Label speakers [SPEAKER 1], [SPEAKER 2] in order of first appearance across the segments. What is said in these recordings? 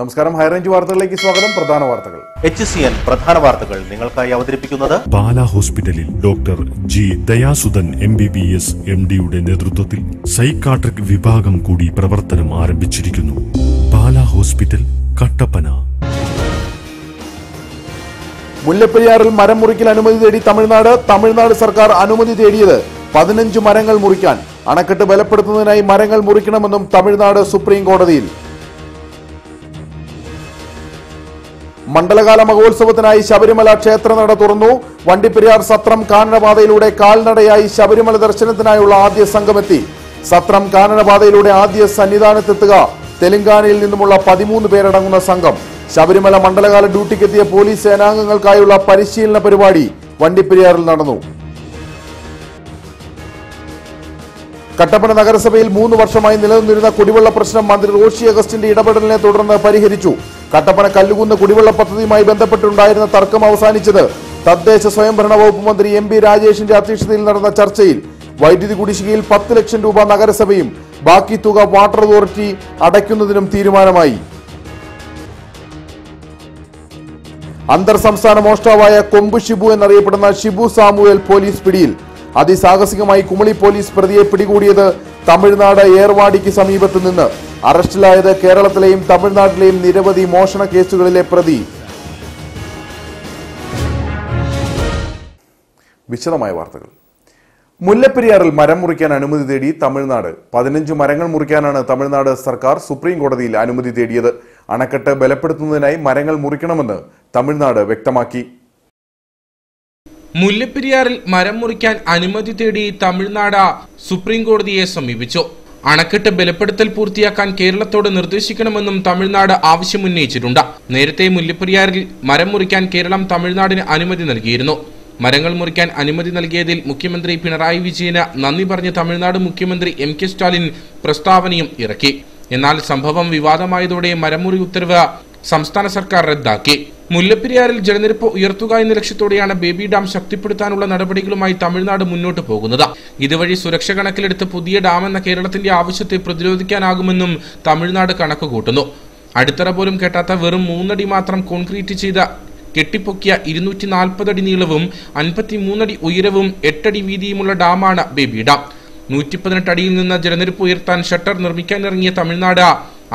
[SPEAKER 1] നമസ്കാരം ഹൈറേഞ്ച് വാർത്തകളിലേക്ക് സ്വാഗതം പ്രധാന വാർത്തകൾ എച്ച് സി എൻ പ്രധാന വാർത്തകൾ നിങ്ങൾക്കായി അവതരിപ്പിക്കുന്നത് ബാല ഹോസ്പിറ്റലിൽ doctor G Dayasudhan M B B S M ഡിയുടെ നേതൃത്വത്തിൽ സൈക്കാട്രിക് വിഭാഗം കൂടി പ്രവർത്തനം ആരംഭിച്ചിരിക്കുന്നു ബാല ഹോസ്പിറ്റൽ കട്ടപ്പന മുല്ലപ്പെരിയാറിൽ മരം മുറിക്കൽ അനുമതി തേടി തമിഴ്നാട് തമിഴ്നാട് സർക്കാർ അനുമതി തേടിയത് പതിനഞ്ച് മരങ്ങൾ മുറിക്കാൻ അണക്കെട്ട് ബലപ്പെടുത്തുന്നതിനായി മരങ്ങൾ മുറിക്കണമെന്നും തമിഴ്നാട് സുപ്രീം കോടതിയിൽ മണ്ഡലകാല മഹോത്സവത്തിനായി ശബരിമല ക്ഷേത്രനട തുറന്നു വണ്ടിപ്പെരിയാർ സത്രം കാനനപാതയിലൂടെ കാൽനടയായി ശബരിമല ദർശനത്തിനായുള്ള ആദ്യ സംഘമെത്തി സത്രം കാനനപാതയിലൂടെ ആദ്യ സന്നിധാനത്തെത്തുക തെലങ്കാനയിൽ നിന്നുമുള്ള പതിമൂന്ന് പേരടങ്ങുന്ന സംഘം ശബരിമല മണ്ഡലകാല ഡ്യൂട്ടിക്കെത്തിയ പോലീസ് സേനാംഗങ്ങൾക്കായുള്ള പരിശീലന പരിപാടി വണ്ടിപ്പെരിയാറിൽ നടന്നു കട്ടപ്പന നഗരസഭയിൽ മൂന്ന് വർഷമായി നിലനിന്നിരുന്ന കുടിവെള്ള പ്രശ്നം മന്ത്രി റോഷി അഗസ്റ്റിന്റെ ഇടപെടലിനെ തുടർന്ന് പരിഹരിച്ചു കട്ടപ്പന കല്ലുകുന്ന് കുടിവെള്ള പദ്ധതിയുമായി ബന്ധപ്പെട്ടുണ്ടായിരുന്ന തർക്കം അവസാനിച്ചത് തദ്ദേശ സ്വയംഭരണ വകുപ്പ് മന്ത്രി എം രാജേഷിന്റെ അധ്യക്ഷതയിൽ നടന്ന ചർച്ചയിൽ വൈദ്യുതി കുടിശ്ശികയിൽ പത്ത് ലക്ഷം രൂപ നഗരസഭയും ബാക്കി തുക വാട്ടർ അതോറിറ്റി അടയ്ക്കുന്നതിനും തീരുമാനമായി അന്തർ സംസ്ഥാന മോഷ്ടാവായ കൊമ്പ് ഷിബു എന്നറിയപ്പെടുന്ന ഷിബു സാമുവേൽ പോലീസ് പിടിയിൽ അതിസാഹസികമായി കുമളി പോലീസ് പ്രതിയെ പിടികൂടിയത് തമിഴ്നാട് ഏർവാടിക്ക് സമീപത്ത് നിന്ന് അറസ്റ്റിലായത് കേരളത്തിലെയും തമിഴ്നാട്ടിലെയും നിരവധി മോഷണ കേസുകളിലെ പ്രതി വിശദമായ വാർത്തകൾ മുല്ലപ്പെരിയാറിൽ മരം മുറിക്കാൻ അനുമതി തേടി തമിഴ്നാട് പതിനഞ്ച് മരങ്ങൾ മുറിക്കാനാണ് തമിഴ്നാട് സർക്കാർ സുപ്രീം കോടതിയിൽ അനുമതി തേടിയത് അണക്കെട്ട് ബലപ്പെടുത്തുന്നതിനായി മരങ്ങൾ മുറിക്കണമെന്ന്
[SPEAKER 2] തമിഴ്നാട് വ്യക്തമാക്കി മുല്ലപ്പെരിയാറിൽ മരം മുറിക്കാൻ അനുമതി തേടി തമിഴ്നാട് സുപ്രീം കോടതിയെ സമീപിച്ചു അണക്കെട്ട് ബലപ്പെടുത്തൽ പൂർത്തിയാക്കാൻ കേരളത്തോട് നിർദ്ദേശിക്കണമെന്നും തമിഴ്നാട് ആവശ്യമുന്നയിച്ചിട്ടുണ്ട് നേരത്തെ മുല്ലപ്പെരിയാറിൽ മരം മുറിക്കാൻ കേരളം തമിഴ്നാടിന് അനുമതി നൽകിയിരുന്നു മരങ്ങൾ മുറിക്കാൻ അനുമതി നൽകിയതിൽ മുഖ്യമന്ത്രി പിണറായി വിജയന് നന്ദി പറഞ്ഞ തമിഴ്നാട് മുഖ്യമന്ത്രി എം കെ സ്റ്റാലിൻ പ്രസ്താവനയും ഇറക്കി എന്നാൽ സംഭവം വിവാദമായതോടെ മരമുറി ഉത്തരവ് സംസ്ഥാന സർക്കാർ റദ്ദാക്കി മുല്ലപ്പെരിയാറിൽ ജലനിരപ്പ് ഉയർത്തുക എന്ന ലക്ഷ്യത്തോടെയാണ് ബേബി ഡാം ശക്തിപ്പെടുത്താനുള്ള നടപടികളുമായി തമിഴ്നാട് മുന്നോട്ട് പോകുന്നത് ഇതുവഴി സുരക്ഷ കണക്കിലെടുത്ത് പുതിയ ഡാം എന്ന കേരളത്തിന്റെ ആവശ്യത്തെ പ്രതിരോധിക്കാനാകുമെന്നും തമിഴ്നാട് കണക്കുകൂട്ടുന്നു അടിത്തറ പോലും കെട്ടാത്ത വെറും മൂന്നടി മാത്രം കോൺക്രീറ്റ് ചെയ്ത കെട്ടിപ്പൊക്കിയ ഇരുന്നൂറ്റി നാൽപ്പതടി നീളവും അൻപത്തിമൂന്നടി ഉയരവും എട്ടടി വീതിയുമുള്ള ഡാമാണ് ബേബി ഡാം നൂറ്റി പതിനെട്ട് അടിയിൽ നിന്ന് ജലനിരപ്പ് ഉയർത്താൻ ഷട്ടർ നിർമ്മിക്കാനിറങ്ങിയ തമിഴ്നാട്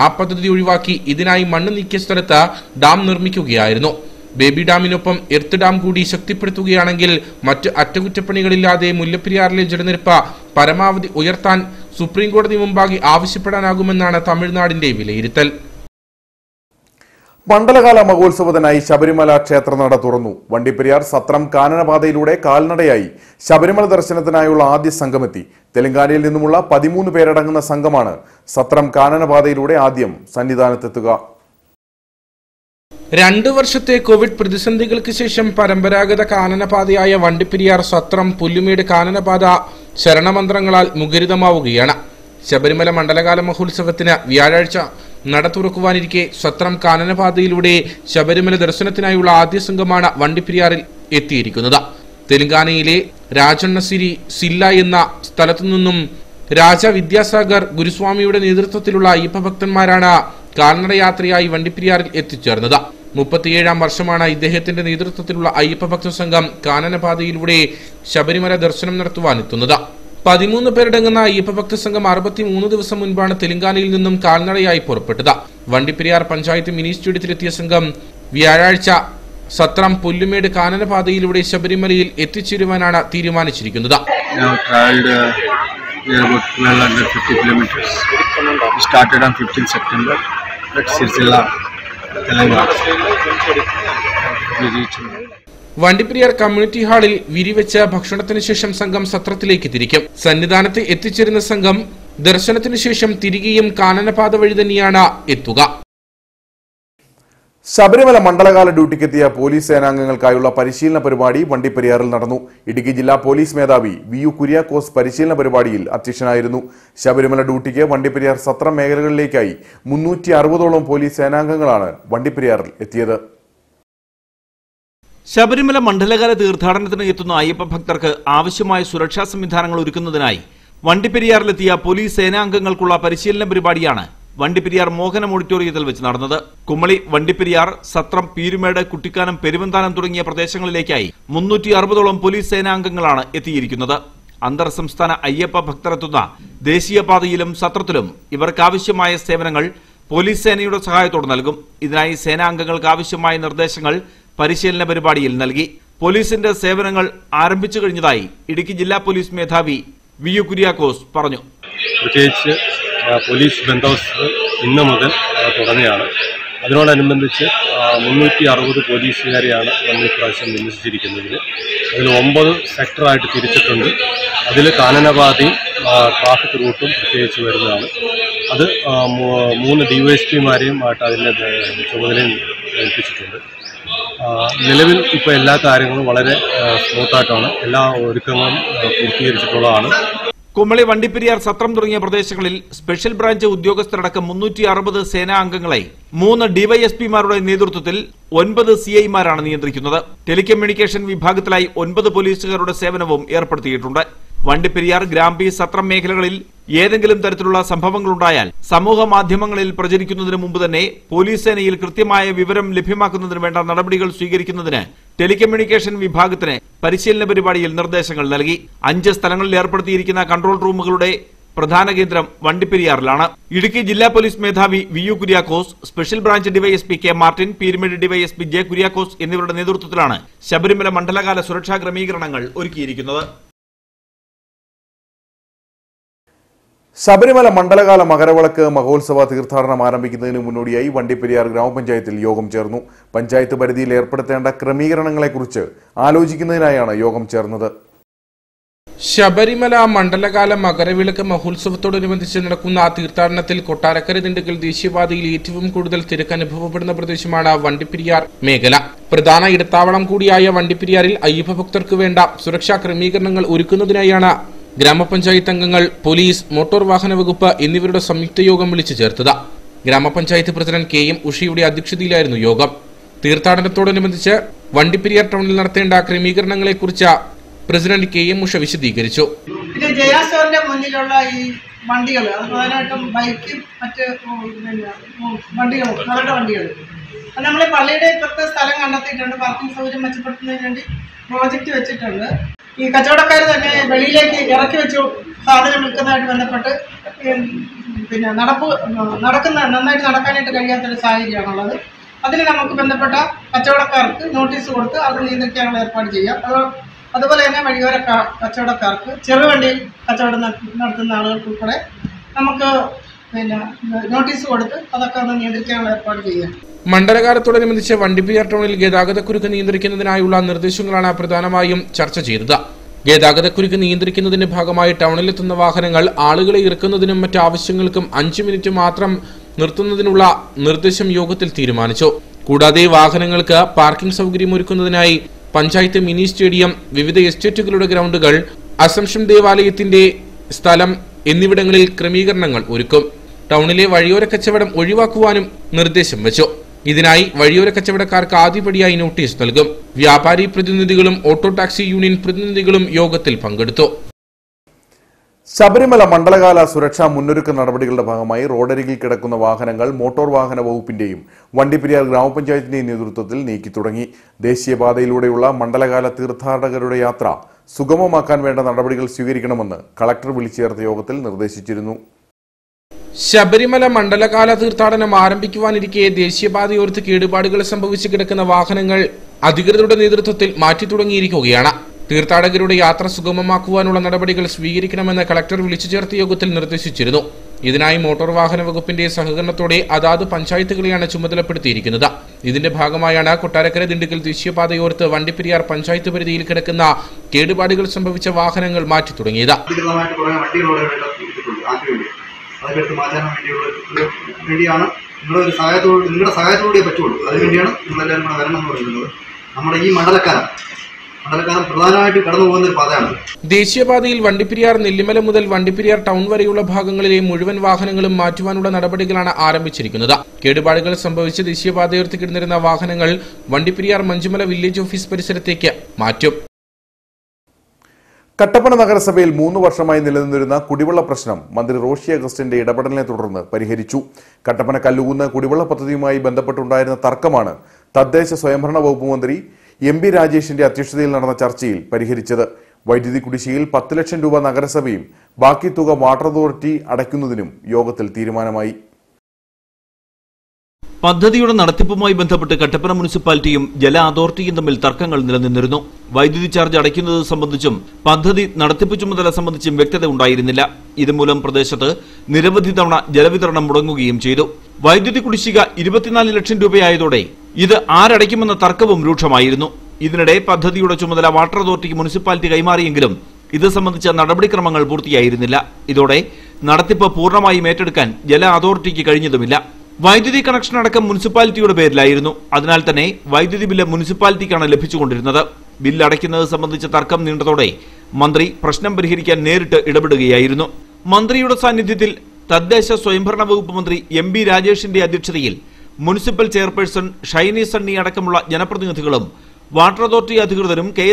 [SPEAKER 2] ആ പദ്ധതി ഒഴിവാക്കി ഇതിനായി മണ്ണ് നീക്കിയ സ്ഥലത്ത് ഡാം നിർമ്മിക്കുകയായിരുന്നു ബേബി ഡാമിനൊപ്പം എർത്ത് ഡാം കൂടി ശക്തിപ്പെടുത്തുകയാണെങ്കിൽ മറ്റ് അറ്റകുറ്റപ്പണികളില്ലാതെ മുല്ലപ്പെരിയാറിലെ ജലനിരപ്പ് പരമാവധി ഉയർത്താൻ സുപ്രീംകോടതി മുമ്പാകെ ആവശ്യപ്പെടാനാകുമെന്നാണ് തമിഴ്നാടിന്റെ വിലയിരുത്തൽ
[SPEAKER 1] മണ്ഡലകാല മഹോത്സവത്തിനായി ശബരിമല ക്ഷേത്രനട തുറന്നു വണ്ടിപ്പെരിയാർ സത്രം കാനനപാതയിലൂടെ കാൽനടയായി ശബരിമല ദർശനത്തിനായുള്ള ആദ്യ സംഘമെത്തി തെലങ്കാനയിൽ നിന്നുമുള്ള പതിമൂന്ന് പേരടങ്ങുന്ന സംഘമാണ് സത്രം കാനനപാതയിലൂടെ ആദ്യം സന്നിധാനത്തെത്തുക
[SPEAKER 2] രണ്ടു വർഷത്തെ കോവിഡ് പ്രതിസന്ധികൾക്ക് ശേഷം പരമ്പരാഗത കാനനപാതയായ വണ്ടിപ്പെരിയാർ സത്രം പുല്ലുമേട് കാനനപാത ശരണമന്ത്രങ്ങളാൽ മുഖരിതമാവുകയാണ് ശബരിമല മണ്ഡലകാല മഹോത്സവത്തിന് വ്യാഴാഴ്ച നട തുറക്കുവാനിരിക്കെ സത്രം കാനനപാതയിലൂടെ ശബരിമല ദർശനത്തിനായുള്ള ആദ്യ സംഘമാണ് വണ്ടിപ്പിരിയാറിൽ എത്തിയിരിക്കുന്നത് തെലങ്കാനയിലെ രാജണ്ണസിരി സില്ല എന്ന സ്ഥലത്തു നിന്നും രാജ വിദ്യാസാഗർ ഗുരുസ്വാമിയുടെ നേതൃത്വത്തിലുള്ള അയ്യപ്പഭക്തന്മാരാണ് ഭക്തന്മാരാണ് കാൽനടയാത്രയായി വണ്ടിപ്പിരിയാറിൽ എത്തിച്ചേർന്നത് മുപ്പത്തിയേഴാം വർഷമാണ് ഇദ്ദേഹത്തിന്റെ നേതൃത്വത്തിലുള്ള അയ്യപ്പഭക്ത ഭക്ത സംഘം കാനനപാതയിലൂടെ ശബരിമല ദർശനം നടത്തുവാനെത്തുന്നത് പതിമൂന്ന് പേരടങ്ങുന്ന അയ്യപ്പ അറുപത്തി മൂന്ന് ദിവസം മുൻപാണ് തെലങ്കാനയിൽ നിന്നും കാൽനടയായി പുറപ്പെട്ടത് വണ്ടിപ്പെരിയാർ പഞ്ചായത്ത് മിനി സ്റ്റേഡിയത്തിലെത്തിയ സംഘം വ്യാഴാഴ്ച സത്രം പുല്ലുമേട് കാനനപാതയിലൂടെ ശബരിമലയിൽ എത്തിച്ചേരുവാനാണ് തീരുമാനിച്ചിരിക്കുന്നത് തെലങ്കാന വണ്ടിപ്പെരിയാർ കമ്മ്യൂണിറ്റി ഹാളിൽ വിരിവെച്ച ഭക്ഷണത്തിന് ശേഷം സംഘം സത്രത്തിലേക്ക് തിരിക്കും സന്നിധാനത്ത് എത്തിച്ചേരുന്ന സംഘം ദർശനത്തിന് ശേഷം തിരികെയും കാനനപാത വഴി തന്നെയാണ് എത്തുക ശബരിമല മണ്ഡലകാല
[SPEAKER 1] ഡ്യൂട്ടിക്കെത്തിയ പോലീസ് സേനാംഗങ്ങൾക്കായുള്ള പരിശീലന പരിപാടി വണ്ടിപ്പെരിയാറിൽ നടന്നു ഇടുക്കി ജില്ലാ പോലീസ് മേധാവി വി യു കുര്യാക്കോസ് പരിശീലന പരിപാടിയിൽ അധ്യക്ഷനായിരുന്നു ശബരിമല ഡ്യൂട്ടിക്ക് വണ്ടിപ്പെരിയാർ സത്ര മേഖലകളിലേക്കായി മുന്നൂറ്റി അറുപതോളം പോലീസ് സേനാംഗങ്ങളാണ് വണ്ടിപ്പെരിയാറിൽ എത്തിയത്
[SPEAKER 3] ശബരിമല മണ്ഡലകാല തീർത്ഥാടനത്തിന് എത്തുന്ന അയ്യപ്പ ഭക്തർക്ക് ആവശ്യമായ സുരക്ഷാ സംവിധാനങ്ങൾ ഒരുക്കുന്നതിനായി വണ്ടിപ്പെരിയാറിലെത്തിയ പോലീസ് സേനാംഗങ്ങൾക്കുള്ള പരിശീലന പരിപാടിയാണ് വണ്ടിപ്പെരിയാർ മോഹനം ഓഡിറ്റോറിയത്തിൽ വെച്ച് നടന്നത് കുമളി വണ്ടിപ്പെരിയാർ സത്രം പീരുമേട് കുട്ടിക്കാനം പെരുവന്താനം തുടങ്ങിയ പ്രദേശങ്ങളിലേക്കായി മുന്നൂറ്റി അറുപതോളം പോലീസ് സേനാംഗങ്ങളാണ് എത്തിയിരിക്കുന്നത് അന്തർ സംസ്ഥാന അയ്യപ്പ ഭക്തരെത്തുന്ന ദേശീയപാതയിലും സത്രത്തിലും ഇവർക്കാവശ്യമായ സേവനങ്ങൾ പോലീസ് സേനയുടെ സഹായത്തോടെ നൽകും ഇതിനായി സേനാംഗങ്ങൾക്ക് ആവശ്യമായ നിർദ്ദേശങ്ങൾ പരിശീലന പരിപാടിയിൽ നൽകി പോലീസിന്റെ സേവനങ്ങൾ ആരംഭിച്ചു കഴിഞ്ഞതായി ഇടുക്കി ജില്ലാ പോലീസ് മേധാവി വി യു കുര്യാക്കോസ് പറഞ്ഞു പ്രത്യേകിച്ച് പോലീസ് ബന്ധോസ്
[SPEAKER 1] ഇന്ന് മുതൽ തുടങ്ങിയാണ് അതിനോടനുബന്ധിച്ച് മുന്നൂറ്റി അറുപത് പോലീസുകാരെയാണ് നമ്മൾ ഇപ്രാവശ്യം വിന്യസിച്ചിരിക്കുന്നതിൽ അതിൽ ഒമ്പത് സെക്ടറായിട്ട് തിരിച്ചിട്ടുണ്ട്
[SPEAKER 2] അതിൽ കാനനപാതി
[SPEAKER 1] ട്രാഫിക് റൂട്ടും പ്രത്യേകിച്ച് വരുന്നതാണ് അത് മൂന്ന് ഡി വൈ എസ് പിമാരെയും ആയിട്ട് അതിൻ്റെ ചുമതലയും ഏൽപ്പിച്ചിട്ടുണ്ട് നിലവിൽ ഇപ്പോൾ എല്ലാ കാര്യങ്ങളും വളരെ സ്മൂത്തായിട്ടാണ് എല്ലാ ഒരുക്കങ്ങളും
[SPEAKER 3] പൂർത്തീകരിച്ചിട്ടുള്ളതാണ് കുമളി വണ്ടിപ്പെരിയാർ സത്രം തുടങ്ങിയ പ്രദേശങ്ങളിൽ സ്പെഷ്യൽ ബ്രാഞ്ച് ഉദ്യോഗസ്ഥരടക്കം മുന്നൂറ്റി അറുപത് സേനാ അംഗങ്ങളെ മൂന്ന് ഡിവൈഎസ്പിമാരുടെ നേതൃത്വത്തിൽ ഒൻപത് സി ഐമാരാണ് നിയന്ത്രിക്കുന്നത് ടെലികമ്മ്യൂണിക്കേഷൻ വിഭാഗത്തിലായി ഒൻപത് പോലീസുകാരുടെ സേവനവും ഏർപ്പെടുത്തിയിട്ടുണ്ട് വണ്ടിപ്പെരിയാർ ഗ്രാംപി സത്രം മേഖലകളിൽ ഏതെങ്കിലും തരത്തിലുള്ള സംഭവങ്ങളുണ്ടായാൽ സമൂഹ മാധ്യമങ്ങളിൽ പ്രചരിക്കുന്നതിന് മുമ്പ് തന്നെ പോലീസ് സേനയിൽ കൃത്യമായ വിവരം ലഭ്യമാക്കുന്നതിന് വേണ്ട നടപടികൾ സ്വീകരിക്കുന്നതിന് ടെലികമ്മ്യൂണിക്കേഷൻ വിഭാഗത്തിന് പരിശീലന പരിപാടിയിൽ നിർദ്ദേശങ്ങൾ നൽകി അഞ്ച് സ്ഥലങ്ങളിൽ ഏർപ്പെടുത്തിയിരിക്കുന്ന കൺട്രോൾ റൂമുകളുടെ പ്രധാന കേന്ദ്രം വണ്ടിപ്പെരിയാറിലാണ് ഇടുക്കി ജില്ലാ പോലീസ് മേധാവി V U Kuriakose special branch DySP K Martin Peerumedu DySP J Kuriakose എന്നിവരുടെ നേതൃത്വത്തിലാണ് ശബരിമല മണ്ഡലകാല സുരക്ഷാ ക്രമീകരണങ്ങൾ ഒരുക്കിയിരിക്കുന്നത്
[SPEAKER 1] ശബരിമല മണ്ഡലകാല മകരവിളക്ക് മഹോത്സവ തീർത്ഥാടനം ആരംഭിക്കുന്നതിന് മുന്നോടിയായി വണ്ടിപ്പെരിയാർ ഗ്രാമപഞ്ചായത്തിൽ യോഗം ചേർന്നു പഞ്ചായത്ത് പരിധിയിൽ ഏർപ്പെടുത്തേണ്ട ക്രമീകരണങ്ങളെക്കുറിച്ച് ആലോചിക്കുന്നതിനായാണ് യോഗം ചേർന്നത്
[SPEAKER 2] ശബരിമല മണ്ഡലകാല മകരവിളക്ക് മഹോത്സവത്തോടനുബന്ധിച്ച് നടക്കുന്ന തീർത്ഥാടനത്തിൽ കൊട്ടാരക്കര ദിണ്ടുകൾ ദേശീയപാതയിൽ ഏറ്റവും കൂടുതൽ തിരക്ക് അനുഭവപ്പെടുന്ന പ്രദേശമാണ് വണ്ടിപ്പെരിയാർ മേഖല പ്രധാന ഇടത്താവളം കൂടിയായ വണ്ടിപ്പെരിയാറിൽ അയ്യപ്പഭക്തർക്ക് വേണ്ട സുരക്ഷാ ക്രമീകരണങ്ങൾ ഒരുക്കുന്നതിനായാണ് ഗ്രാമപഞ്ചായത്ത് അംഗങ്ങൾ പോലീസ് മോട്ടോർ വാഹന വകുപ്പ് എന്നിവരുടെ സംയുക്ത യോഗം വിളിച്ചു ചേർത്തത് ഗ്രാമപഞ്ചായത്ത് പ്രസിഡന്റ് കെ എം ഉഷിയുടെ അധ്യക്ഷതയിലായിരുന്നു യോഗം തീർത്ഥാടനത്തോടനുബന്ധിച്ച് വണ്ടിപ്പെരിയാർ ടൗണിൽ നടത്തേണ്ട കുറിച്ച് പ്രസിഡന്റ് കെ എം ഉഷ വിശദീകരിച്ചു
[SPEAKER 3] ഇത് മുന്നിലുള്ള ഈ വണ്ടികൾ പ്രധാനമായിട്ടും ബൈക്കും മറ്റ്
[SPEAKER 2] പിന്നെ വണ്ടികൾ അവരുടെ വണ്ടികൾ അത് നമ്മൾ പള്ളിയുടെ ഇപ്പുറത്തെ സ്ഥലം കണ്ടെത്തിയിട്ടുണ്ട് പാർക്കിംഗ് സൗകര്യം മെച്ചപ്പെടുത്തുന്നതിന് വേണ്ടി പ്രോജക്റ്റ് വെച്ചിട്ടുണ്ട് ഈ കച്ചവടക്കാർ തന്നെ വെളിയിലേക്ക് ഇറക്കി
[SPEAKER 3] വെച്ചു സാധനം വിൽക്കുന്നതായിട്ട് ബന്ധപ്പെട്ട് പിന്നെ നടപ്പ് നടക്കുന്ന നന്നായിട്ട് നടക്കാനായിട്ട് കഴിയാത്തൊരു സാഹചര്യമാണുള്ളത് അതിന് നമുക്ക് ബന്ധപ്പെട്ട കച്ചവടക്കാർക്ക്
[SPEAKER 2] നോട്ടീസ് കൊടുത്ത് അവർ നിയന്ത്രിക്കാനുള്ള ഏർപ്പാട് ചെയ്യാം അത് അതുപോലെ തന്നെ വഴിയോര കച്ചവടക്കാർക്ക് ചെറുവണ്ടിയിൽ കച്ചവടം നടത്തുന്ന ആളുകൾക്കുൾപ്പെടെ നമുക്ക്
[SPEAKER 3] നോട്ടീസ് കൊടുത്ത് അതൊക്കെ ഒന്ന് നിയന്ത്രിക്കാനുള്ള ഏർപ്പാട് ചെയ്യാം
[SPEAKER 2] മണ്ഡലകാലത്തോടനുബന്ധിച്ച് വണ്ടിപ്പിയാർ ടൗണിൽ ഗതാഗതക്കുരുക്ക് നിയന്ത്രിക്കുന്നതിനായുള്ള നിർദ്ദേശങ്ങളാണ് പ്രധാനമായും ചർച്ച ചെയ്തത് ഗതാഗതക്കുരുക്ക് നിയന്ത്രിക്കുന്നതിന്റെ ഭാഗമായി ടൗണിലെത്തുന്ന വാഹനങ്ങൾ ആളുകളെ ഇറക്കുന്നതിനും മറ്റു ആവശ്യങ്ങൾക്കും അഞ്ചു മിനിറ്റ് മാത്രം നിർത്തുന്നതിനുള്ള നിർദ്ദേശം യോഗത്തിൽ തീരുമാനിച്ചു കൂടാതെ വാഹനങ്ങൾക്ക് പാർക്കിംഗ് സൗകര്യം ഒരുക്കുന്നതിനായി പഞ്ചായത്ത് മിനി സ്റ്റേഡിയം വിവിധ എസ്റ്റേറ്റുകളുടെ ഗ്രൗണ്ടുകൾ അസംഷം ദേവാലയത്തിന്റെ സ്ഥലം എന്നിവിടങ്ങളിൽ ക്രമീകരണങ്ങൾ ഒരുക്കും ടൗണിലെ വഴിയോര കച്ചവടം ഒഴിവാക്കുവാനും നിർദ്ദേശം വെച്ചു ഇതിനായി വഴിയോര കച്ചവടക്കാർക്ക് ആദ്യപടിയായി നോട്ടീസ് നൽകും വ്യാപാരി പ്രതിനിധികളും ഓട്ടോ ടാക്സി യൂണിയൻ പ്രതിനിധികളും യോഗത്തിൽ പങ്കെടുത്തു
[SPEAKER 1] ശബരിമല മണ്ഡലകാല സുരക്ഷാ മുന്നൊരുക്ക നടപടികളുടെ ഭാഗമായി റോഡരികിൽ കിടക്കുന്ന വാഹനങ്ങൾ മോട്ടോർ വാഹന വകുപ്പിന്റെയും വണ്ടിപ്പെരിയാർ ഗ്രാമപഞ്ചായത്തിന്റെയും നേതൃത്വത്തിൽ നീക്കി തുടങ്ങി ദേശീയപാതയിലൂടെയുള്ള മണ്ഡലകാല തീർത്ഥാടകരുടെ യാത്ര സുഗമമാക്കാൻ വേണ്ട നടപടികൾ
[SPEAKER 2] സ്വീകരിക്കണമെന്ന് കളക്ടർ
[SPEAKER 1] വിളിച്ചു യോഗത്തിൽ നിർദ്ദേശിച്ചിരുന്നു
[SPEAKER 2] ശബരിമല മണ്ഡലകാല തീർത്ഥാടനം ആരംഭിക്കുവാനിരിക്കെ ദേശീയപാതയോർത്ത് കേടുപാടുകൾ സംഭവിച്ച് കിടക്കുന്ന വാഹനങ്ങൾ അധികൃതരുടെ നേതൃത്വത്തിൽ മാറ്റി തുടങ്ങിയിരിക്കുകയാണ് തീർത്ഥാടകരുടെ യാത്ര സുഗമമാക്കുവാനുള്ള നടപടികൾ സ്വീകരിക്കണമെന്ന് കളക്ടർ വിളിച്ചു ചേർത്ത യോഗത്തിൽ നിർദ്ദേശിച്ചിരുന്നു ഇതിനായി മോട്ടോർ വാഹന വകുപ്പിന്റെ സഹകരണത്തോടെ അതാത് പഞ്ചായത്തുകളെയാണ് ചുമതലപ്പെടുത്തിയിരിക്കുന്നത് ഇതിന്റെ ഭാഗമായാണ് കൊട്ടാരക്കര ദിണ്ടുക്കൽ ദേശീയപാതയോർത്ത് വണ്ടിപ്പെരിയാർ പഞ്ചായത്ത് പരിധിയിൽ കിടക്കുന്ന കേടുപാടുകൾ സംഭവിച്ച വാഹനങ്ങൾ മാറ്റി തുടങ്ങിയത്
[SPEAKER 1] അതൊക്കെ എടുത്ത് വേണ്ടിയുള്ള ഒരു വേണ്ടിയാണ് നിങ്ങളുടെ ഒരു സഹായത്തോട് നിങ്ങളുടെ സഹായത്തോടെ പറ്റുള്ളൂ അതിനുവേണ്ടിയാണ് നിങ്ങളെല്ലാവരും കൂടെ വരണം എന്ന് പറയുന്നത്
[SPEAKER 2] നമ്മുടെ ഈ മണ്ഡലക്കാലം ദേശീയപാതയിൽ വണ്ടിപ്പെരിയാർ നെല്ലിമല മുതൽ വണ്ടിപ്പെരിയാർ ടൗൺ വരെയുള്ള ഭാഗങ്ങളിലെ മുഴുവൻ വാഹനങ്ങളും മാറ്റുവാനുള്ള നടപടികളാണ് ആരംഭിച്ചിരിക്കുന്നത് കേടുപാടുകൾ സംഭവിച്ച് ദേശീയപാതയോർത്ത് കിടന്നിരുന്ന വാഹനങ്ങൾ വണ്ടിപ്പെരിയാർ മഞ്ചുമല വില്ലേജ് ഓഫീസ് പരിസരത്തേക്ക് മാറ്റും കട്ടപ്പന നഗരസഭയിൽ
[SPEAKER 1] മൂന്ന് വർഷമായി നിലനിന്നിരുന്ന കുടിവെള്ള പ്രശ്നം മന്ത്രി റോഷി അഗസ്റ്റിന്റെ ഇടപെടലിനെ തുടർന്ന് പരിഹരിച്ചു കട്ടപ്പന കല്ലുകുന്ന് കുടിവെള്ള പദ്ധതിയുമായി ബന്ധപ്പെട്ടുണ്ടായിരുന്ന തർക്കമാണ് തദ്ദേശ സ്വയംഭരണ വകുപ്പ് മന്ത്രി എം ബി രാജേഷിന്റെ അധ്യക്ഷതയിൽ നടന്ന ചർച്ചയിൽ പരിഹരിച്ചത് വൈദ്യുതി കുടിശ്ശിയിൽ പത്ത് ലക്ഷം രൂപ നഗരസഭയും ബാക്കി തുക വാട്ടർ അതോറിറ്റി അടയ്ക്കുന്നതിനും യോഗത്തിൽ തീരുമാനമായി
[SPEAKER 3] പദ്ധതിയുടെ നടത്തിപ്പുമായി ബന്ധപ്പെട്ട് കട്ടപ്പന മുനിസിപ്പാലിറ്റിയും ജല അതോറിറ്റിയും തമ്മിൽ തർക്കങ്ങൾ നിലനിന്നിരുന്നു വൈദ്യുതി ചാർജ് അടയ്ക്കുന്നത് സംബന്ധിച്ചും പദ്ധതി നടത്തിപ്പ് ചുമതല സംബന്ധിച്ചും വ്യക്തത ഉണ്ടായിരുന്നില്ല ഇതുമൂലം പ്രദേശത്ത് നിരവധി തവണ ജലവിതരണം മുടങ്ങുകയും ചെയ്തു വൈദ്യുതി കുടിശ്ശിക ഇരുപത്തിനാല് ലക്ഷം രൂപയായതോടെ ഇത് ആരടയ്ക്കുമെന്ന തർക്കവും രൂക്ഷമായിരുന്നു ഇതിനിടെ പദ്ധതിയുടെ ചുമതല വാട്ടർ അതോറിറ്റിക്ക് മുനിസിപ്പാലിറ്റി കൈമാറിയെങ്കിലും ഇത് സംബന്ധിച്ച നടപടിക്രമങ്ങൾ പൂർത്തിയായിരുന്നില്ല ഇതോടെ നടത്തിപ്പ് പൂർണ്ണമായും ഏറ്റെടുക്കാൻ ജല അതോറിറ്റിക്ക് കഴിഞ്ഞതുമില്ല വൈദ്യുതി കണക്ഷൻ അടക്കം മുനിസിപ്പാലിറ്റിയുടെ പേരിലായിരുന്നു അതിനാൽ തന്നെ വൈദ്യുതി ബില്ല് മുനിസിപ്പാലിറ്റിക്കാണ് ലഭിച്ചുകൊണ്ടിരുന്നത് ബില്ല് അടയ്ക്കുന്നത് സംബന്ധിച്ച തർക്കം നീണ്ടതോടെ മന്ത്രി പ്രശ്നം പരിഹരിക്കാൻ നേരിട്ട് ഇടപെടുകയായിരുന്നു മന്ത്രിയുടെ സാന്നിധ്യത്തിൽ തദ്ദേശ സ്വയംഭരണ വകുപ്പ് മന്ത്രി എം ബി രാജേഷിന്റെ അധ്യക്ഷതയിൽ മുനിസിപ്പൽ ചെയർപേഴ്സൺ ഷൈനി സണ്ണി അടക്കമുള്ള ജനപ്രതിനിധികളും വാട്ടർ അതോറിറ്റി അധികൃതരും കെ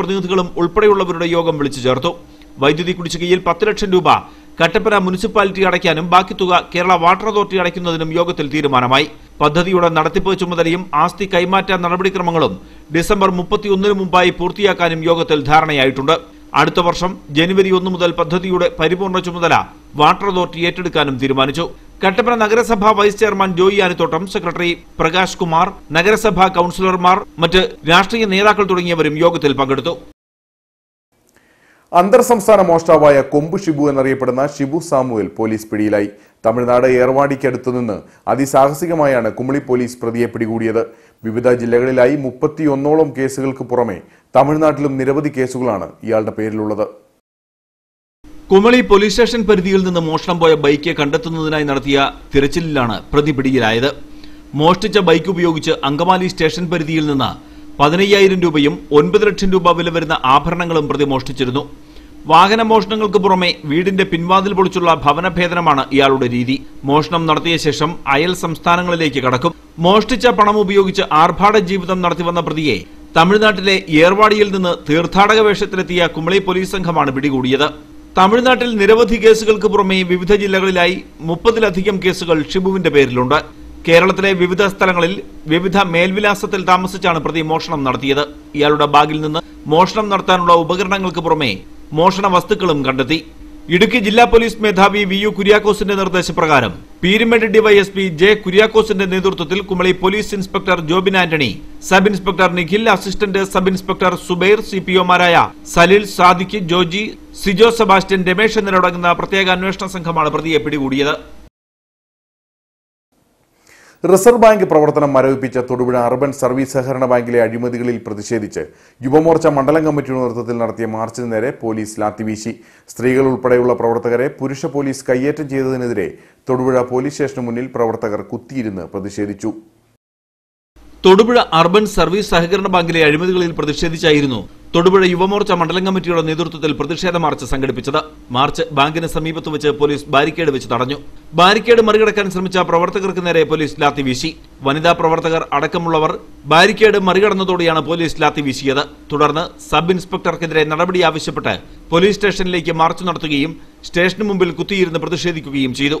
[SPEAKER 3] പ്രതിനിധികളും ഉൾപ്പെടെയുള്ളവരുടെ യോഗം വിളിച്ചു ചേർത്തു വൈദ്യുതി കുടിശ്ശികയിൽ പത്ത് ലക്ഷം രൂപ കട്ടപ്പന മുനിസിപ്പാലിറ്റി അടയ്ക്കാനും ബാക്കി തുക കേരള വാട്ടർ അതോറിറ്റി അടയ്ക്കുന്നതിനും യോഗത്തിൽ തീരുമാനമായി പദ്ധതിയുടെ നടത്തിപ്പ് ചുമതലയും ആസ്തി കൈമാറ്റ നടപടിക്രമങ്ങളും ഡിസംബർ മുപ്പത്തിയൊന്നിന് മുമ്പായി പൂർത്തിയാക്കാനും യോഗത്തിൽ ധാരണയായിട്ടുണ്ട് അടുത്ത വർഷം ജനുവരി ഒന്ന് മുതൽ പദ്ധതിയുടെ പരിപൂർണ ചുമതല വാട്ടർ അതോറിറ്റി ഏറ്റെടുക്കാനും തീരുമാനിച്ചു കട്ടപ്പന നഗരസഭാ vice chairman Joy Anathottam secretary Prakash Kumar നഗരസഭാ കൌൺസിലർമാർ മറ്റ് രാഷ്ട്രീയ നേതാക്കൾ തുടങ്ങിയവരും യോഗത്തിൽ പങ്കെടുത്തു
[SPEAKER 1] അന്തർ സംസ്ഥാന മോഷ്ടാവായ കൊമ്പു ഷിബു എന്നറിയപ്പെടുന്ന ഷിബു സാമുവേൽ പോലീസ് പിടിയിലായി തമിഴ്നാട് ഏർവാടിക്കടുത്തുനിന്ന് അതിസാഹസികമായാണ് കുമളി പോലീസ് പ്രതിയെ പിടികൂടിയത് വിവിധ ജില്ലകളിലായി മുപ്പത്തിയൊന്നോളം കേസുകൾക്ക് പുറമെ തമിഴ്നാട്ടിലും നിരവധി കേസുകളാണ് ഇയാളുടെ പേരിലുള്ളത്
[SPEAKER 3] കുമളി പോലീസ് സ്റ്റേഷൻ പരിധിയിൽ നിന്ന് മോഷണം പോയ ബൈക്ക് കണ്ടെത്തുന്നതിനായി നടത്തിയ തിരച്ചിലിലാണ് പ്രതി പിടിയിലായത് മോഷ്ടിച്ച ബൈക്ക് ഉപയോഗിച്ച് അങ്കമാലി സ്റ്റേഷൻ പരിധിയിൽ നിന്ന് പതിനയ്യായിരം രൂപയും ഒൻപത് ലക്ഷം രൂപ വില വരുന്ന ആഭരണങ്ങളും പ്രതി മോഷ്ടിച്ചിരുന്നു വാഹന മോഷണങ്ങൾക്ക് പുറമെ വീടിന്റെ പിൻവാതിൽ പൊളിച്ചുള്ള ഭവനഭേദനമാണ് ഇയാളുടെ രീതി മോഷണം നടത്തിയ ശേഷം അയൽ സംസ്ഥാനങ്ങളിലേക്ക് കടക്കും മോഷ്ടിച്ച പണം ഉപയോഗിച്ച് ആർഭാട ജീവിതം നടത്തിവന്ന പ്രതിയെ തമിഴ്നാട്ടിലെ ഏർവാടിയിൽ നിന്ന് തീർത്ഥാടക വേഷത്തിലെത്തിയ കുമളി പോലീസ് സംഘമാണ് പിടികൂടിയത് തമിഴ്നാട്ടിൽ നിരവധി കേസുകൾക്ക് പുറമെ വിവിധ ജില്ലകളിലായി മുപ്പതിലധികം കേസുകൾ ഷിബുവിന്റെ പേരിലുണ്ട് കേരളത്തിലെ വിവിധ സ്ഥലങ്ങളിൽ വിവിധ മേൽവിലാസത്തിൽ താമസിച്ചാണ് പ്രതി മോഷണം നടത്തിയത് ഇയാളുടെ ബാഗിൽ നിന്ന് മോഷണം നടത്താനുള്ള ഉപകരണങ്ങൾക്ക് പുറമെ മോഷണ വസ്തുക്കളും കണ്ടെത്തി ഇടുക്കി ജില്ലാ പോലീസ് മേധാവി വി യു കുര്യാക്കോസിന്റെ നിർദ്ദേശപ്രകാരം പീരുമേട് ഡിവൈഎസ്പി ജെ കുര്യാക്കോസിന്റെ നേതൃത്വത്തിൽ Kumily police inspector Jobin Antony sub inspector Nikhil assistant sub inspector Zubair C P ഒമാരായ സലിൽ സാദിഖ് ജോജി സിജോ സെബാസ്റ്റ്യൻ രമേശ് എന്നിവരടങ്ങുന്ന പ്രത്യേക അന്വേഷണ സംഘമാണ് പ്രതിയെ പിടികൂടിയത്
[SPEAKER 1] റിസർവ് ബാങ്ക് പ്രവർത്തനം മരവിപ്പിച്ച തൊടുപുഴ അർബൻ സർവീസ് സഹകരണ ബാങ്കിലെ അഴിമതികളിൽ പ്രതിഷേധിച്ച് യുവമോർച്ച മണ്ഡലം കമ്മിറ്റിയുടെ നേതൃത്വത്തിൽ നടത്തിയ മാർച്ചിന് നേരെ പോലീസ് ലാത്തിവീശി സ്ത്രീകൾ ഉൾപ്പെടെയുള്ള പ്രവർത്തകരെ പുരുഷ പോലീസ് കയ്യേറ്റം ചെയ്തതിനെതിരെ തൊടുപുഴ പോലീസ് സ്റ്റേഷന് മുന്നിൽ പ്രവർത്തകർ കുത്തിയിരുന്ന് പ്രതിഷേധിച്ചു
[SPEAKER 3] തൊടുപുഴ അർബൻ സർവീസ് സഹകരണ ബാങ്കിലെ അഴിമതികളിൽ പ്രതിഷേധിച്ചായിരുന്നു തൊടുപുഴ യുവമോർച്ച മണ്ഡലം കമ്മിറ്റിയുടെ നേതൃത്വത്തിൽ പ്രതിഷേധ മാർച്ച് സംഘടിപ്പിച്ചത് മാർച്ച് ബാങ്കിന് സമീപത്ത് വെച്ച് പോലീസ് ബാരിക്കേഡ് വെച്ച് തടഞ്ഞു ബാരിക്കേഡ് മറികടക്കാൻ ശ്രമിച്ച പ്രവർത്തകർക്ക് നേരെ പോലീസ് ലാത്തി വീശി വനിതാ പ്രവർത്തകർ അടക്കമുള്ളവർ ബാരിക്കേഡ് മറികടന്നതോടെയാണ് പോലീസ് ലാത്തി വീശിയത് തുടർന്ന് സബ് ഇൻസ്പെക്ടർക്കെതിരെ നടപടി ആവശ്യപ്പെട്ട് പോലീസ് സ്റ്റേഷനിലേക്ക് മാർച്ച് നടത്തുകയും സ്റ്റേഷന് മുമ്പിൽ കുത്തിയിരുന്ന് പ്രതിഷേധിക്കുകയും ചെയ്തു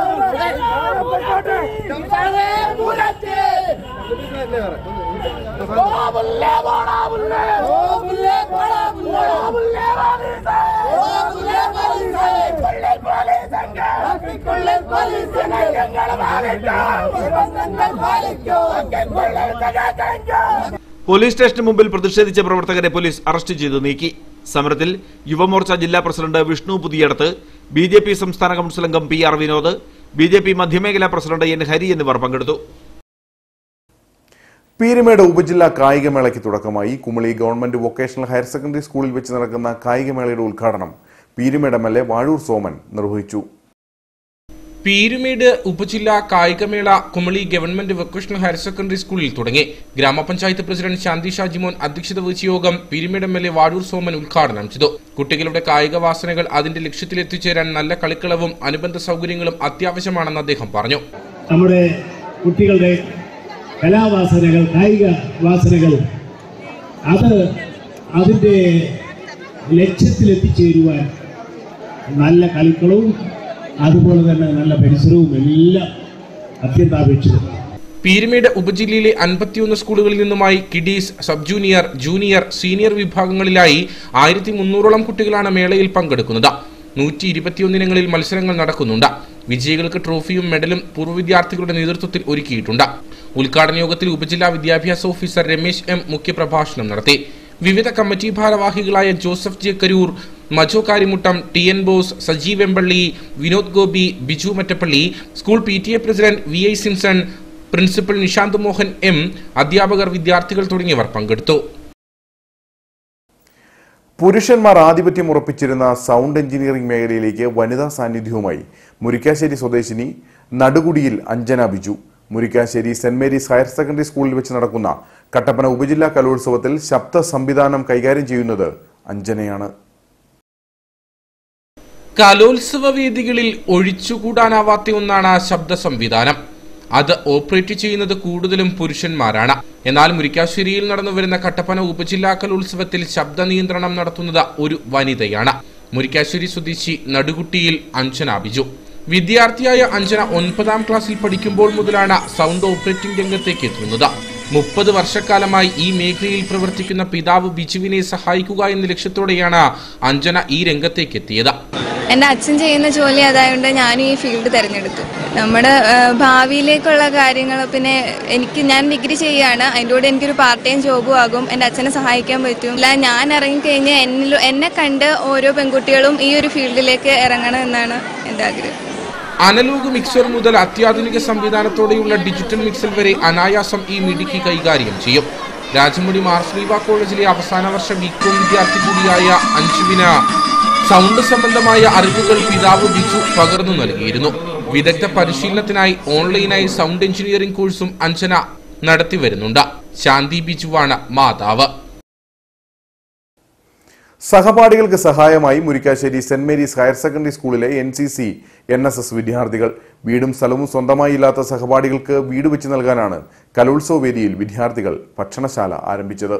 [SPEAKER 3] പോലീസ് സ്റ്റേഷന് മുമ്പിൽ പ്രതിഷേധിച്ച പ്രവർത്തകരെ പോലീസ് അറസ്റ്റ് ചെയ്ത് നീക്കി സമരത്തിൽ യുവമോർച്ച ജില്ലാ president Vishnu Puthiyadath B J P സംസ്ഥാന കൌൺസിൽ അംഗം P R Vinod B J P മധ്യമേഖലാ പ്രസിഡന്റ് എൻ ഹരി എന്നിവർ പങ്കെടുത്തു
[SPEAKER 1] പീരുമേട് ഉപജില്ലാ കായികമേളയ്ക്ക് തുടക്കമായി Kumily government vocational higher secondary സ്കൂളിൽ വെച്ച് നടക്കുന്ന കായികമേളയുടെ ഉദ്ഘാടനം Peermade M L A Vazhoor Soman നിർവഹിച്ചു
[SPEAKER 2] പീരുമേട് ഉപജില്ല കായികമേള Kumily government vocational higher secondary സ്കൂളിൽ തുടങ്ങി ഗ്രാമപഞ്ചായത്ത് പ്രസിഡന്റ് ശാന്തി ഷാജിമോൻ അധ്യക്ഷത വഹിച്ച യോഗം Peerumedu M L A Vazhoor Soman ഉദ്ഘാടനം ചെയ്തു കുട്ടികളുടെ കായിക വാസനകൾ അതിന്റെ ലക്ഷ്യത്തിലെത്തിച്ചേരാൻ നല്ല കളിക്കളവും അനുബന്ധ സൗകര്യങ്ങളും അത്യാവശ്യമാണെന്ന് അദ്ദേഹം പറഞ്ഞു
[SPEAKER 3] നമ്മുടെ കുട്ടികളുടെ കലാവാസനകൾ കായിക വാസനകൾ അത് ലക്ഷ്യത്തിൽ എത്തിച്ചേരുവാൻ നല്ല കളിക്കളവും അതുപോലെ തന്നെ നല്ല പരിസരവും എല്ലാം അത്യന്താപേക്ഷിതമാണ്
[SPEAKER 2] പീരുമേട് ഉപജില്ലയിലെ അൻപത്തിയൊന്ന് സ്കൂളുകളിൽ നിന്നുമായി kiddies sub junior junior senior വിഭാഗങ്ങളിലായി ആയിരത്തി മുന്നൂറോളം കുട്ടികളാണ് മേളയിൽ പങ്കെടുക്കുന്നത് നൂറ്റി ഇരുപത്തിയൊന്നിനങ്ങളിൽ മത്സരങ്ങൾ നടക്കുന്നുണ്ട് വിജയികൾക്ക് ട്രോഫിയും മെഡലും പൂർവ്വ വിദ്യാർത്ഥികളുടെ നേതൃത്വത്തിൽ ഒരുക്കിയിട്ടുണ്ട് ഉദ്ഘാടന യോഗത്തിൽ ഉപജില്ലാ വിദ്യാഭ്യാസ ഓഫീസർ രമേശ് എം മുഖ്യപ്രഭാഷണം നടത്തി വിവിധ കമ്മിറ്റി ഭാരവാഹികളായ Joseph J Karoor Maju Karimuttam T N Bose Sajeev Vempally Vinod Gopi Biju Mattappally school P T A president V I Simpson principal Nishanth Mohan M അധ്യാപകർ വിദ്യാർത്ഥികൾ തുടങ്ങിയവർ പങ്കെടുത്തു
[SPEAKER 1] പുരുഷന്മാർ ആധിപത്യം ഉറപ്പിച്ചിരുന്ന സൗണ്ട് എഞ്ചിനീയറിംഗ് മേഖലയിലേക്ക് വനിതാ സാന്നിധ്യവുമായി മുരിക്കാശ്ശേരി സ്വദേശിനി നടുകുടിയിൽ Anjana Biju Murickassery saint Mary's higher secondary സ്കൂളിൽ വെച്ച് നടക്കുന്ന കട്ടപ്പന ഉപജില്ലാ കലോത്സവത്തിൽ ശബ്ദ സംവിധാനം കൈകാര്യം ചെയ്യുന്നത് അഞ്ജനയാണ്
[SPEAKER 2] കലോത്സവ വേദികളിൽ ഒഴിച്ചുകൂടാനാവാത്ത ഒന്നാണ് ശബ്ദ സംവിധാനം അത് ഓപ്പറേറ്റ് ചെയ്യുന്നത് കൂടുതലും പുരുഷന്മാരാണ് എന്നാൽ മുരിക്കാശ്ശേരിയിൽ നടന്നു വരുന്ന കട്ടപ്പന ഉപജില്ലാ കലോത്സവത്തിൽ ശബ്ദ നിയന്ത്രണം നടത്തുന്നത് ഒരു വനിതയാണ് മുരിക്കാശ്ശേരി സ്വദേശി നടുകുട്ടിയിൽ അഞ്ജന ബിജു വിദ്യാർത്ഥിയായ അഞ്ജന ഒൻപതാം ക്ലാസ്സിൽ പഠിക്കുമ്പോൾ മുതലാണ് സൗണ്ട് ഓപ്പറേറ്റിംഗ് രംഗത്തേക്ക് എത്തുന്നത് മുപ്പത് വർഷക്കാലമായി ഈ മേഖലയിൽ പ്രവർത്തിക്കുന്ന പിതാവ് ബിജുവിനെ സഹായിക്കുക എന്ന ലക്ഷ്യത്തോടെയാണ് അഞ്ജന ഈ രംഗത്തേക്ക് എത്തിയത് എൻ്റെ അച്ഛൻ ചെയ്യുന്ന ജോലി അതായത് ഞാനും ഈ ഫീൽഡ് തിരഞ്ഞെടുത്തു നമ്മുടെ ഭാവിയിലേക്കുള്ള കാര്യങ്ങൾ പിന്നെ എനിക്ക് ഞാൻ ഡിഗ്രി ചെയ്യുകയാണ് അതിൻ്റെ കൂടെ എനിക്കൊരു
[SPEAKER 3] പാർട്ട് ടൈം ജോബും ആകും എൻ്റെ അച്ഛനെ സഹായിക്കാൻ പറ്റും അല്ല ഞാൻ ഇറങ്ങിക്കഴിഞ്ഞ് എന്നിൽ എന്നെ കണ്ട് ഓരോ പെൺകുട്ടികളും ഈ ഒരു ഫീൽഡിലേക്ക് ഇറങ്ങണം എന്നാണ് എൻ്റെ ആഗ്രഹം
[SPEAKER 2] അനലോഗ് മിക്സർ മുതൽ അത്യാധുനിക സംവിധാനത്തോടെയുള്ള ഡിജിറ്റൽ മിക്സർ വരെ അനായാസം ഈ മിടുക്കി കൈകാര്യം ചെയ്യും രാജമുടി മാർസ്ലീവ കോളേജിലെ അവസാന വർഷ ബികോം വിദ്യാർത്ഥി കൂടിയായ അഞ്ജുവിന സൗണ്ട് സംബന്ധമായ അറിവുകൾ പിതാവ് ബിജു പകർന്നു നൽകിയിരുന്നു വിദഗ്ധ പരിശീലനത്തിനായി ഓൺലൈനായി സൗണ്ട് എഞ്ചിനീയറിംഗ് കോഴ്സും അഞ്ജന നടത്തി വരുന്നുണ്ട് ശാന്തി ബിജുവാണ് മാതാവ്
[SPEAKER 1] സഹപാഠികൾക്ക് സഹായമായി Murickassery saint Mary's higher secondary സ്കൂളിലെ N C C N S S വിദ്യാർത്ഥികൾ വീടും സ്ഥലവും സ്വന്തമായി ഇല്ലാത്ത സഹപാഠികൾക്ക് വീട് വെച്ച് നൽകാനാണ് കലോത്സവ വേദിയിൽ വിദ്യാർത്ഥികൾ
[SPEAKER 2] ഭക്ഷണശാല ആരംഭിച്ചത്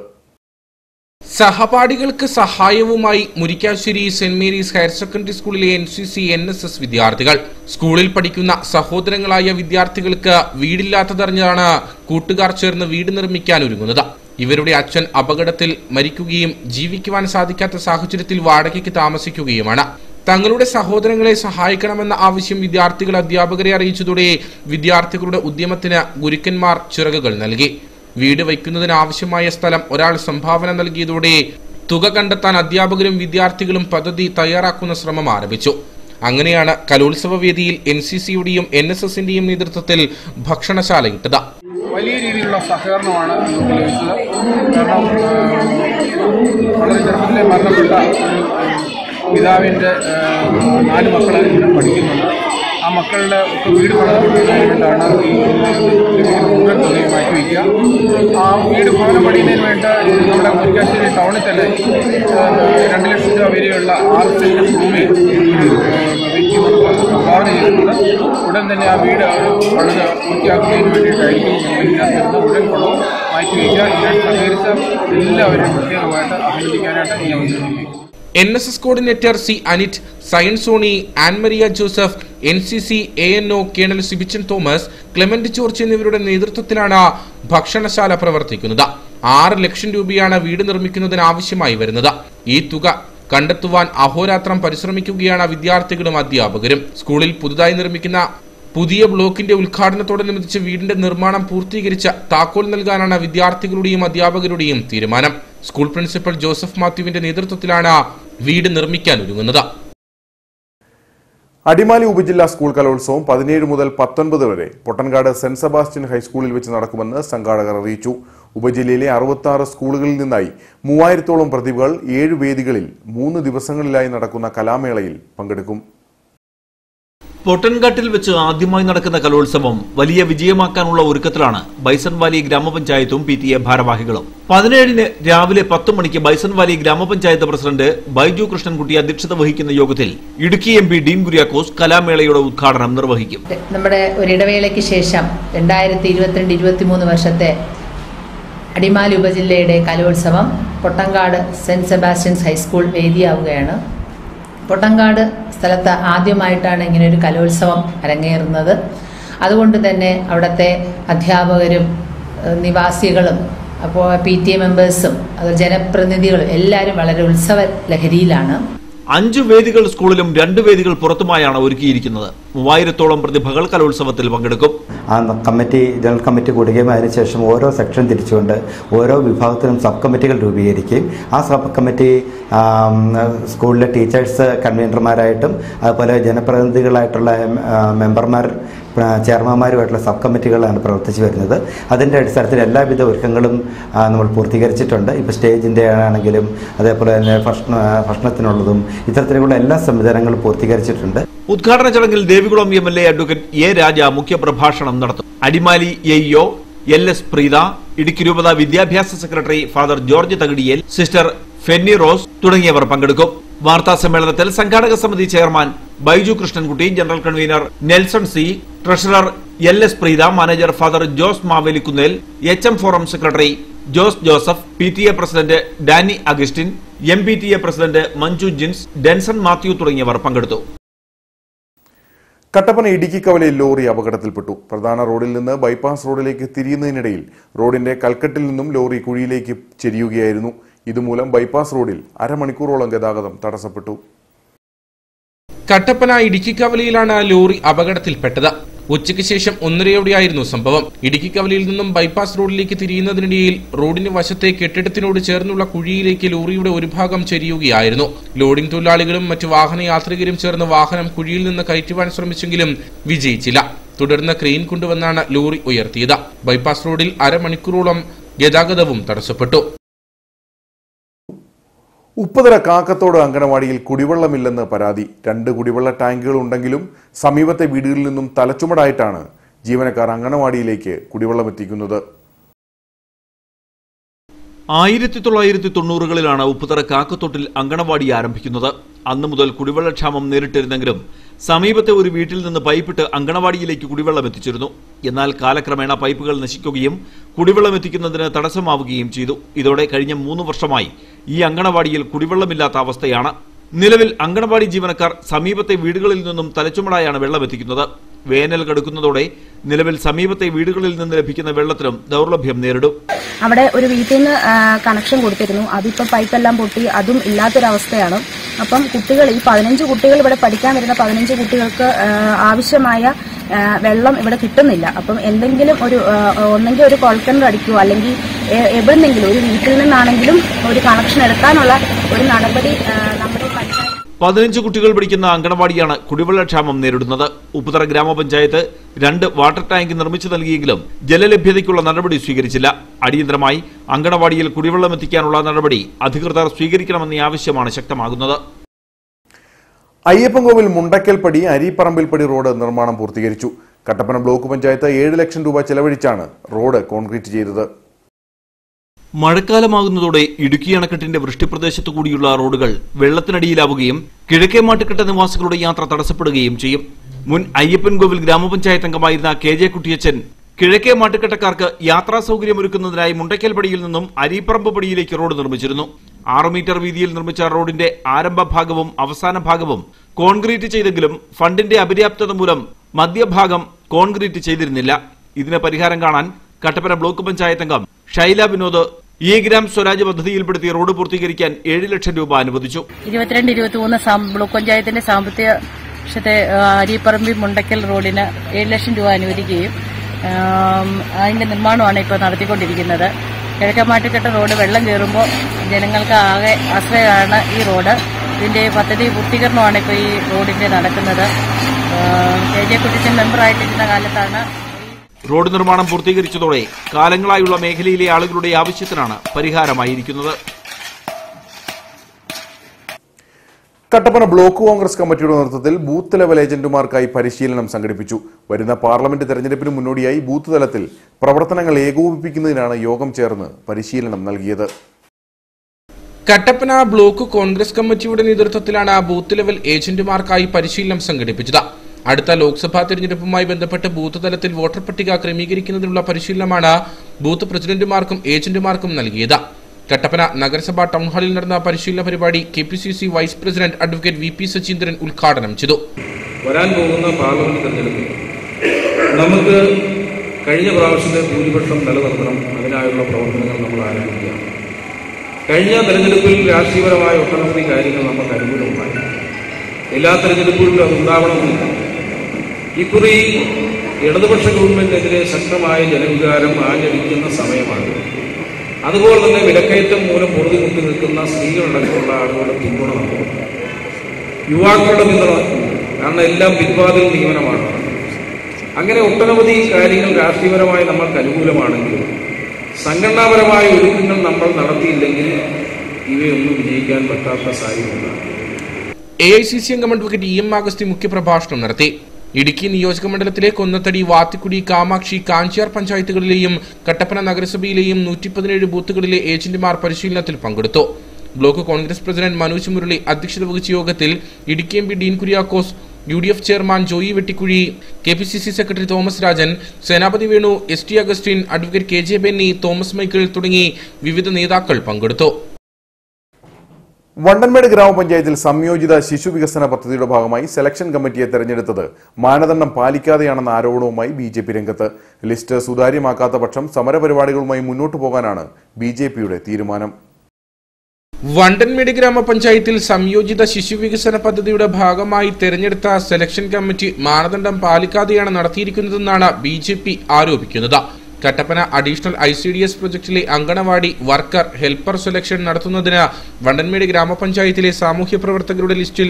[SPEAKER 2] സഹപാഠികൾക്ക് സഹായവുമായി Murickassery saint Mary's higher secondary സ്കൂളിലെ N C C N S S വിദ്യാർത്ഥികൾ സ്കൂളിൽ പഠിക്കുന്ന സഹോദരങ്ങളായ വിദ്യാർത്ഥികൾക്ക് വീടില്ലാത്തതറിഞ്ഞാണ് കൂട്ടുകാർ ചേർന്ന് വീട് നിർമ്മിക്കാൻ ഒരുങ്ങുന്നത് ഇവരുടെ അച്ഛൻ അപകടത്തിൽ മരിക്കുകയും ജീവിക്കുവാൻ സാധിക്കാത്ത സാഹചര്യത്തിൽ വാടകയ്ക്ക് താമസിക്കുകയുമാണ് തങ്ങളുടെ സഹോദരങ്ങളെ സഹായിക്കണമെന്ന ആവശ്യം വിദ്യാർത്ഥികൾ അധ്യാപകരെ അറിയിച്ചതോടെ വിദ്യാർത്ഥികളുടെ ഉദ്യമത്തിന് ഗുരുക്കന്മാർ ചിറകുകൾ നൽകി വീട് വയ്ക്കുന്നതിനാവശ്യമായ സ്ഥലം ഒരാൾ സംഭാവന നൽകിയതോടെ തുക കണ്ടെത്താൻ അധ്യാപകരും വിദ്യാർത്ഥികളും പദ്ധതി തയ്യാറാക്കുന്ന ശ്രമം ആരംഭിച്ചു അങ്ങനെയാണ് കലോത്സവ വേദിയിൽ എൻ സി സിയുടെയും എൻ എസ് എസിന്റെയും നേതൃത്വത്തിൽ ഭക്ഷണശാല ഇട്ടത് വലിയ രീതിയിലുള്ള സഹകരണമാണ് കാരണം
[SPEAKER 1] വളരെ ചെറുപ്പത്തിലെ മരണപ്പെട്ട പിതാവിൻ്റെ നാല് മക്കളെ പഠിക്കുന്നുണ്ട് ആ മക്കളുടെ വീട് പണം കൊടുക്കുന്നതിനായിട്ടാണ് മുഴുവൻ തുകയും മാറ്റിവെക്കുക ആ വീട് ഭവനം പണിയുന്നതിന് വേണ്ട നമ്മുടെ മുരിക്കാശ്ശേരി ടൗണിൽ
[SPEAKER 2] തന്നെ രണ്ട് ലക്ഷം രൂപ വരെയുള്ള ആറ് സെന്റ് ഭൂമി സംഭാവന ചെയ്തിട്ടുണ്ട് ഉടൻ തന്നെ ആ വീട് പണിത് പൂർത്തിയാക്കുന്നതിന് വേണ്ടിയിട്ടായിരിക്കും
[SPEAKER 1] ഇതിനകത്ത് ഉടൻ പണവും വയ്ക്കുക ഇതിനായി
[SPEAKER 2] സഹകരിച്ച എല്ലാവരും പ്രത്യേകമായിട്ട് അഭിനന്ദിക്കാനായിട്ട് ഞാൻ N S S coordinator C Anit science Sony Annmaria Joseph N C C A N O colonel Sibichan Thomas Clement George എന്നിവരുടെ നേതൃത്വത്തിലാണ് ഭക്ഷണശാല പ്രവർത്തിക്കുന്നത് ആറ് ലക്ഷം രൂപയാണ് വീട് നിർമ്മിക്കുന്നതിന് ആവശ്യമായി വരുന്നത് ഈ തുക കണ്ടെത്തുവാൻ അഹോരാത്രം പരിശ്രമിക്കുകയാണ് വിദ്യാർത്ഥികളും അധ്യാപകരും സ്കൂളിൽ പുതുതായി നിർമ്മിക്കുന്ന പുതിയ ബ്ലോക്കിന്റെ ഉദ്ഘാടനത്തോടനുബന്ധിച്ച് വീടിന്റെ നിർമ്മാണം പൂർത്തീകരിച്ച താക്കോൽ നൽകാനാണ് വിദ്യാർത്ഥികളുടെയും അധ്യാപകരുടെയും തീരുമാനം സ്കൂൾ പ്രിൻസിപ്പൽ ജോസഫ് മാത്യുവിന്റെ നേതൃത്വത്തിലാണ് വീട് നിർമ്മിക്കാൻ ഒരുങ്ങുന്നത്
[SPEAKER 1] അടിമാലി ഉപജില്ലാ സ്കൂൾ കലോത്സവം പതിനേഴ് മുതൽ പത്തൊൻപത് വരെ പൊട്ടൻകാട് സെന്റ് സെബാസ്റ്റ്യൻ ഹൈസ്കൂളിൽ വെച്ച് നടക്കുമെന്ന് സംഘാടകർ അറിയിച്ചു ഉപജില്ലയിലെ അറുപത്തി സ്കൂളുകളിൽ നിന്നായി മൂവായിരത്തോളം പ്രതിഭകൾ ഏഴ് വേദികളിൽ മൂന്ന് ദിവസങ്ങളിലായി നടക്കുന്ന കലാമേളയിൽ പങ്കെടുക്കും
[SPEAKER 3] പൊട്ടൻകാട്ടിൽ വെച്ച് ആദ്യമായി നടക്കുന്ന കലോത്സവം വലിയ വിജയമാക്കാനുള്ള ഒരുക്കത്തിലാണ് ബൈസൺ വാലി ഗ്രാമപഞ്ചായത്തും പി ടി എ ഭാരവാഹികളും പതിനേഴിന് രാവിലെ പത്ത് മണിക്ക് ബൈസൺ വാലി ഗ്രാമപഞ്ചായത്ത് പ്രസിഡന്റ് ബൈജു കൃഷ്ണൻകുട്ടി അധ്യക്ഷത വഹിക്കുന്ന യോഗത്തിൽ ഇടുക്കി എം പി ഡീൻ കുര്യാക്കോസ് കലാമേളയുടെ ഉദ്ഘാടനം നിർവഹിക്കും നമ്മുടെ ഒരിടവേളയ്ക്ക് ശേഷം രണ്ടായിരത്തി ഇരുപത്തിരണ്ട് ഇരുപത്തിമൂന്ന് വർഷത്തെ അടിമാലി ഉപജില്ലയുടെ കലോത്സവം പൊട്ടങ്കാട് സെന്റ് സെബാസ്റ്റ്യൻസ് ഹൈസ്കൂൾ വേദിയാവുകയാണ് പൊട്ടങ്കാട് സ്ഥലത്ത് ആദ്യമായിട്ടാണ് ഇങ്ങനെ ഒരു കലോത്സവം അരങ്ങേറുന്നത് അതുകൊണ്ട് തന്നെ അവിടുത്തെ അധ്യാപകരും നിവാസികളും അപ്പോൾ പി ടി എ മെമ്പേഴ്സും അത് ജനപ്രതിനിധികളും എല്ലാവരും വളരെ ഉത്സവ ലഹരിയിലാണ് അഞ്ച് വേദികൾ സ്കൂളിലും രണ്ട് വേദികൾ പുറത്തുമായാണ് ഒരുക്കിയിരിക്കുന്നത് മൂവായിരത്തോളം പ്രതിഭകൾ കലോത്സവത്തിൽ പങ്കെടുക്കും ആ കമ്മിറ്റി ജനറൽ കമ്മിറ്റി കൂടുകയും ശേഷം ഓരോ സെക്ഷൻ തിരിച്ചുകൊണ്ട് ഓരോ വിഭാഗത്തിലും സബ് കമ്മിറ്റികൾ രൂപീകരിക്കുകയും ആ സബ് കമ്മിറ്റി സ്കൂളിലെ ടീച്ചേഴ്സ് കൺവീനർമാരായിട്ടും അതുപോലെ ജനപ്രതിനിധികളായിട്ടുള്ള മെമ്പർമാർ ചെയർമാന്മാരുമായിട്ടുള്ള സബ് കമ്മിറ്റികളാണ് പ്രവർത്തിച്ച് വരുന്നത് അതിൻ്റെ അടിസ്ഥാനത്തിൽ എല്ലാവിധ ഒരുക്കങ്ങളും നമ്മൾ പൂർത്തീകരിച്ചിട്ടുണ്ട് ഇപ്പോൾ സ്റ്റേജിൻ്റെ ആണെങ്കിലും അതേപോലെ തന്നെ ഭക്ഷണ ഭക്ഷണത്തിനുള്ളതും ഇത്തരത്തിലുള്ള എല്ലാ സംവിധാനങ്ങളും പൂർത്തീകരിച്ചിട്ടുണ്ട് ഉദ്ഘാടന ചടങ്ങിൽ Devikulam M L A advocate A Raja മുഖ്യപ്രഭാഷണം നടത്തും Adimali A O L S Preetha Idukki രൂപത വിദ്യാഭ്യാസ secretary father George Thakadiyel sister Fenny rose തുടങ്ങിയവർ പങ്കെടുക്കും വാർത്താ സമ്മേളനത്തിൽ സംഘാടക സമിതി chairman Baiju Krishnankutty general convener Nelson C treasurer L S Preetha manager father Jose മാവേലിക്കുന്നേൽ H M forum secretary Jose Joseph P T A president Dani Augustine M P T A president Manju Jins Denson Mathew തുടങ്ങിയവർ പങ്കെടുത്തു
[SPEAKER 1] കട്ടപ്പന ഇടുക്കി കവലയിൽ lorry അപകടത്തിൽപ്പെട്ടു പ്രധാന റോഡിൽ നിന്ന് ബൈപ്പാസ് റോഡിലേക്ക് തിരിയുന്നതിനിടയിൽ റോഡിന്റെ കൽക്കെട്ടിൽ നിന്നും ലോറി കുഴിയിലേക്ക് ചെരിയുകയായിരുന്നു ഇതുമൂലം ബൈപ്പാസ് റോഡിൽ അരമണിക്കൂറോളം ഗതാഗതം തടസ്സപ്പെട്ടു
[SPEAKER 2] കട്ടപ്പന ഇടുക്കിക്കവലിയിലാണ് ലോറി അപകടത്തിൽപ്പെട്ടത് ഉച്ചയ്ക്ക് ശേഷം ഒന്നരയോടെയായിരുന്നു സംഭവം ഇടുക്കിക്കവലിയിൽ നിന്നും ബൈപ്പാസ് റോഡിലേക്ക് തിരിയുന്നതിനിടയിൽ റോഡിന് വശത്തെ കെട്ടിടത്തിനോട് ചേർന്നുള്ള കുഴിയിലേക്ക് ലോറിയുടെ ഒരു ഭാഗം ചെരിയുകയായിരുന്നു ലോഡിംഗ് തൊഴിലാളികളും മറ്റു യാത്രികരും ചേർന്ന് വാഹനം കുഴിയിൽ നിന്ന് കയറ്റുവാൻ ശ്രമിച്ചെങ്കിലും വിജയിച്ചില്ല തുടർന്ന് ക്രെയിൻ കൊണ്ടുവന്നാണ് ലോറി ഉയർത്തിയത് ബൈപ്പാസ് റോഡിൽ അരമണിക്കൂറോളം ഗതാഗതവും തടസ്സപ്പെട്ടു
[SPEAKER 1] ഉപ്പുതറ കാക്കത്തോട് അങ്കണവാടിയിൽ കുടിവെള്ളമില്ലെന്ന് പരാതി രണ്ട് കുടിവെള്ള ടാങ്കുകൾ ഉണ്ടെങ്കിലും സമീപത്തെ വീടുകളിൽ നിന്നും തലച്ചുമടായിട്ടാണ് ജീവനക്കാർ അങ്കണവാടിയിലേക്ക് കുടിവെള്ളം എത്തിക്കുന്നത്
[SPEAKER 3] ആയിരത്തി തൊള്ളായിരത്തി തൊണ്ണൂറുകളിലാണ് ഉപ്പുതറ കാക്കത്തോട്ടിൽ അങ്കണവാടി ആരംഭിക്കുന്നത് അന്നു മുതൽ കുടിവെള്ളക്ഷാമം നേരിട്ടിരുന്നെങ്കിലും സമീപത്തെ ഒരു വീട്ടിൽ നിന്ന് പൈപ്പിട്ട് അങ്കണവാടിയിലേക്ക് കുടിവെള്ളം എത്തിച്ചിരുന്നു എന്നാൽ കാലക്രമേണ പൈപ്പുകൾ നശിക്കുകയും കുടിവെള്ളം എത്തിക്കുന്നതിന് തടസ്സമാവുകയും ചെയ്തു ഇതോടെ കഴിഞ്ഞ മൂന്ന് വർഷമായി ഈ അങ്കണവാടിയിൽ കുടിവെള്ളമില്ലാത്ത അവസ്ഥയാണ് നിലവിൽ അങ്കണവാടി ജീവനക്കാർ സമീപത്തെ വീടുകളിൽ നിന്നും തലച്ചുമടായാണ് എത്തിക്കുന്നത് വേനൽ കടുക്കുന്നതോടെ നിലവിൽ സമീപത്തെ വീടുകളിൽ നിന്ന് ലഭിക്കുന്ന വെള്ളത്തിലും ദൗർലഭ്യം നേരിടും അവിടെ ഒരു വീട്ടിൽ നിന്ന് കണക്ഷൻ കൊടുത്തിരുന്നു അതിപ്പോ പൈപ്പ് എല്ലാം പൊട്ടി അതും ഇല്ലാത്തൊരവസ്ഥയാണ് അപ്പം കുട്ടികൾ ഈ പതിനഞ്ച് കുട്ടികൾ ഇവിടെ പഠിക്കാൻ വരുന്ന പതിനഞ്ച് കുട്ടികൾക്ക് ആവശ്യമായ വെള്ളം ഇവിടെ കിട്ടുന്നില്ല അപ്പം എന്തെങ്കിലും ഒരു ഒന്നെങ്കിൽ ഒരു കുഴൽക്കിണർ അടിക്കുക അല്ലെങ്കിൽ എവിടെന്നെങ്കിലും ഒരു വീട്ടിൽ നിന്നാണെങ്കിലും ഒരു കണക്ഷൻ എടുക്കാനുള്ള ഒരു നടപടി നമ്മുടെ പതിനഞ്ച് കുട്ടികൾ പഠിക്കുന്ന അങ്കണവാടിയാണ് കുടിവെള്ളക്ഷാമം നേരിടുന്നത് ഉപ്പുതറ ഗ്രാമപഞ്ചായത്ത് രണ്ട് വാട്ടർ ടാങ്ക് നിർമ്മിച്ചു നൽകിയെങ്കിലും ജലലഭ്യതയ്ക്കുള്ള നടപടി സ്വീകരിച്ചില്ല അടിയന്തരമായി അങ്കണവാടിയിൽ കുടിവെള്ളം എത്തിക്കാനുള്ള നടപടി അധികൃതർ സ്വീകരിക്കണമെന്ന ആവശ്യമാണ് ശക്തമാകുന്നത്
[SPEAKER 1] അയ്യപ്പൻകോവിൽ മുണ്ടക്കൽപ്പടി അരിപ്പറമ്പിൽപ്പടി റോഡ് നിർമ്മാണം പൂർത്തീകരിച്ചു കട്ടപ്പന ബ്ലോക്ക് പഞ്ചായത്ത് ഏഴ് ലക്ഷം രൂപ ചെലവഴിച്ചാണ് റോഡ് കോൺക്രീറ്റ് ചെയ്തത്
[SPEAKER 3] മഴക്കാലമാകുന്നതോടെ ഇടുക്കി അണക്കെട്ടിന്റെ വൃഷ്ടിപ്രദേശത്തു കൂടിയുള്ള റോഡുകൾ വെള്ളത്തിനടിയിലാവുകയും കിഴക്കേ മാട്ടുകെട്ട നിവാസികളുടെ യാത്ര തടസ്സപ്പെടുകയും ചെയ്യും മുൻ അയ്യപ്പൻകോവിൽ ഗ്രാമപഞ്ചായത്ത് അംഗമായിരുന്ന കെ ജെ കുട്ടിയച്ചൻ കിഴക്കേ മാട്ടുകെട്ടക്കാർക്ക് യാത്രാ സൗകര്യമൊരുക്കുന്നതിനായി മുണ്ടയ്ക്കൽപടിയിൽ നിന്നും അരീപ്പറമ്പ് പടിയിലേക്ക് റോഡ് നിർമ്മിച്ചിരുന്നു ആറു മീറ്റർ വീതിയിൽ നിർമ്മിച്ച റോഡിന്റെ ആരംഭ ഭാഗവും അവസാന ഭാഗവും കോൺക്രീറ്റ് ചെയ്തെങ്കിലും ഫണ്ടിന്റെ അപര്യാപ്തത മൂലം മധ്യഭാഗം കോൺക്രീറ്റ് ചെയ്തിരുന്നില്ല ഇതിന് പരിഹാരം കാണാൻ കട്ടപ്പന ബ്ലോക്ക് പഞ്ചായത്ത് അംഗം ഷൈല വിനോദ് ഇ ഗ്രാം സ്വരാജ് പദ്ധതിയിൽപ്പെടുത്തി റോഡ് പൂർത്തീകരിക്കാൻ ഏഴ് ലക്ഷം രൂപ അനുവദിച്ചു
[SPEAKER 2] ഇരുപത്തിരണ്ട് ഇരുപത്തിമൂന്ന്
[SPEAKER 3] ബ്ലോക്ക് പഞ്ചായത്തിന്റെ സാമ്പത്തിക വർഷത്തെ അരിപ്പറമ്പി മുണ്ടക്കൽ റോഡിന് ഏഴ് ലക്ഷം രൂപ അനുവദിക്കുകയും അതിന്റെ നിർമ്മാണമാണ് ഇപ്പോൾ നടത്തിക്കൊണ്ടിരിക്കുന്നത് കിഴക്കമാറ്റക്കെട്ട റോഡ് വെള്ളം കയറുമ്പോൾ ജനങ്ങൾക്ക് ആകെ ആശ്രയമാണ് ഈ റോഡ് ഇതിന്റെ പദ്ധതി
[SPEAKER 1] പൂർത്തീകരണമാണ് ഇപ്പോൾ ഈ റോഡിന്റെ നടക്കുന്നത് കെ ജെ കുട്ടിച്ചൻ മെമ്പറായിട്ടിരുന്ന കാലത്താണ്
[SPEAKER 3] റോഡ് നിർമ്മാണം പൂർത്തീകരിച്ചതോടെ കാലങ്ങളായുള്ള മേഖലയിലെ ആളുകളുടെ ആവശ്യത്തിനാണ് പരിഹാരമായിരിക്കുന്നത്
[SPEAKER 1] കട്ടപ്പന ബ്ലോക്ക് കോൺഗ്രസ് കമ്മിറ്റിയുടെ നേതൃത്വത്തിൽ ബൂത്ത് ലെവൽ ഏജന്റുമാർക്കായി പരിശീലനം സംഘടിപ്പിച്ചു വരുന്ന പാർലമെന്റ് തെരഞ്ഞെടുപ്പിന് മുന്നോടിയായി ബൂത്ത് തലത്തിൽ പ്രവർത്തനങ്ങൾ ഏകോപിപ്പിക്കുന്നതിനാണ് യോഗം ചേർന്ന്
[SPEAKER 2] പരിശീലനം നൽകിയത് കട്ടപ്പന ബ്ലോക്ക് കോൺഗ്രസ് കമ്മിറ്റിയുടെ നേതൃത്വത്തിലാണ് ബൂത്ത് ലെവൽ ഏജന്റുമാർക്കായി പരിശീലനം സംഘടിപ്പിച്ചത് അടുത്ത ലോക്സഭാ തെരഞ്ഞെടുപ്പുമായി ബന്ധപ്പെട്ട് ബൂത്ത് തലത്തിൽ വോട്ടർ പട്ടിക ക്രമീകരിക്കുന്നതിനുള്ള പരിശീലനമാണ് ബൂത്ത് പ്രസിഡന്റുമാർക്കും ഏജന്റുമാർക്കും നൽകിയത് കട്ടപ്പന നഗരസഭാ ടൗൺ ഹാളിൽ നടന്ന പരിശീലന പരിപാടി K P C C vice president advocate V P Sachindran ഉദ്ഘാടനം ചെയ്തു
[SPEAKER 1] വരാൻ പോകുന്ന പാർലമെന്റ് തെരഞ്ഞെടുപ്പിൽ
[SPEAKER 3] നമുക്ക് കഴിഞ്ഞ പ്രാവശ്യത്തെ
[SPEAKER 2] ഭൂരിപക്ഷം നിലനിർത്തണം
[SPEAKER 3] അതിനായുള്ള പ്രവർത്തനങ്ങൾ നമ്മൾ ആരംഭിക്കുക കഴിഞ്ഞ തെരഞ്ഞെടുപ്പിൽ രാഷ്ട്രീയപരമായ ഒട്ടനവധി കാര്യങ്ങൾ നമുക്ക് അനുകൂലമുണ്ടായി
[SPEAKER 2] എല്ലാ തെരഞ്ഞെടുപ്പുകളിലും അത് ഉണ്ടാവണമെന്നില്ല ഇക്കുറി ഇടതുപക്ഷ ഗവൺമെന്റിനെതിരെ ശക്തമായ ജനവികാരം ആചരിക്കുന്ന സമയമാണ് അതുപോലെ തന്നെ വിലക്കയറ്റം മൂലം പൊറുതി നിൽക്കുന്ന സ്ത്രീകളടക്കമുള്ള ആളുകളുടെ പിന്തുണ യുവാക്കളുടെ പിന്തുണ കാരണം എല്ലാം പിൻവാതിൽ നിയമനമാണ് അങ്ങനെ ഒട്ടനവധി കാര്യങ്ങൾ രാഷ്ട്രീയപരമായി നമ്മൾക്ക് അനുകൂലമാണെങ്കിലും സംഘടനാപരമായ ഒരുക്കങ്ങൾ നമ്മൾ നടത്തിയില്ലെങ്കിൽ ഇവയൊന്നും വിജയിക്കാൻ പറ്റാത്ത സാഹചര്യമാണ് എ ഐ സി സി അംഗം അഡ്വക്കേറ്റ് ഇ എം ആഗസ്തി മുഖ്യപ്രഭാഷണം നടത്തി ഇടുക്കി നിയോജക മണ്ഡലത്തിലെ കൊന്നത്തടി വാത്തിക്കുടി കാമാക്ഷി കാഞ്ചിയാർ പഞ്ചായത്തുകളിലെയും കട്ടപ്പന നഗരസഭയിലെയും നൂറ്റി പതിനേഴ് ബൂത്തുകളിലെ ഏജന്റുമാർ പരിശീലനത്തിൽ പങ്കെടുത്തു ബ്ലോക്ക് കോൺഗ്രസ് പ്രസിഡന്റ് മനോജ് മുരളി അധ്യക്ഷത വഹിച്ച യോഗത്തിൽ Idukki M P Dean Kuriakose U D F chairman Joy Vettikuzhy K P C C secretary Thomas Rajan Senapathy Venu S T Augustine advocate K J Benny Thomas Michael തുടങ്ങി വിവിധ നേതാക്കൾ പങ്കെടുത്തു
[SPEAKER 1] വണ്ടൻമേട് ഗ്രാമപഞ്ചായത്തിൽ സംയോജിത ശിശു വികസന പദ്ധതിയുടെ ഭാഗമായി സെലക്ഷൻ കമ്മിറ്റിയെ തെരഞ്ഞെടുത്തത് മാനദണ്ഡം പാലിക്കാതെയാണെന്ന ആരോപണവുമായി ബി ജെ പി രംഗത്ത് ലിസ്റ്റ് സുതാര്യമാക്കാത്ത പക്ഷം സമരപരിപാടികളുമായി മുന്നോട്ടു പോകാനാണ് ബി ജെ പിയുടെ തീരുമാനം
[SPEAKER 2] വണ്ടൻമേട് ഗ്രാമപഞ്ചായത്തിൽ സംയോജിത ശിശു വികസന പദ്ധതിയുടെ ഭാഗമായി തെരഞ്ഞെടുത്ത സെലക്ഷൻ കമ്മിറ്റി മാനദണ്ഡം പാലിക്കാതെയാണ് നടത്തിയിരിക്കുന്നതെന്നാണ് ബി ആരോപിക്കുന്നത് Kattappana additional I C D S പ്രൊജക്ടിലെ അങ്കണവാടി വർക്കർ ഹെൽപ്പർ സെലക്ഷൻ നടത്തുന്നതിന് വണ്ടൻമേട് ഗ്രാമപഞ്ചായത്തിലെ സാമൂഹ്യ പ്രവർത്തകരുടെ ലിസ്റ്റിൽ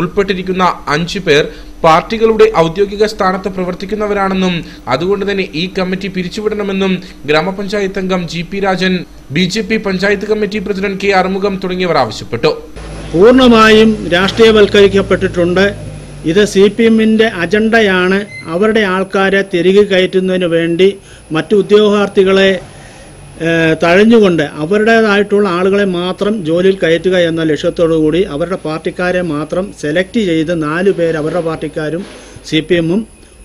[SPEAKER 2] ഉൾപ്പെട്ടിരിക്കുന്ന അഞ്ചു പേർ പാർട്ടികളുടെ ഔദ്യോഗിക സ്ഥാനത്ത് പ്രവർത്തിക്കുന്നവരാണെന്നും അതുകൊണ്ട് തന്നെ ഈ കമ്മിറ്റി പിരിച്ചുവിടണമെന്നും ഗ്രാമപഞ്ചായത്ത് അംഗം G P Rajan B J P panchayat committee president K Arumugham തുടങ്ങിയവർ ആവശ്യപ്പെട്ടു പൂർണ്ണമായും രാഷ്ട്രീയവൽക്കരിക്കപ്പെട്ടിട്ടുണ്ട് ഇത് സി പി എമ്മിൻ്റെ അജണ്ടയാണ് അവരുടെ ആൾക്കാരെ
[SPEAKER 3] തിരികെ കയറ്റുന്നതിന് വേണ്ടി മറ്റു ഉദ്യോഗാർത്ഥികളെ തഴഞ്ഞുകൊണ്ട് അവരുടേതായിട്ടുള്ള ആളുകളെ മാത്രം ജോലിയിൽ കയറ്റുക എന്ന ലക്ഷ്യത്തോടുകൂടി അവരുടെ പാർട്ടിക്കാരെ മാത്രം സെലക്ട് ചെയ്ത് നാല് പേര് അവരുടെ പാർട്ടിക്കാരും സി പി എമ്മും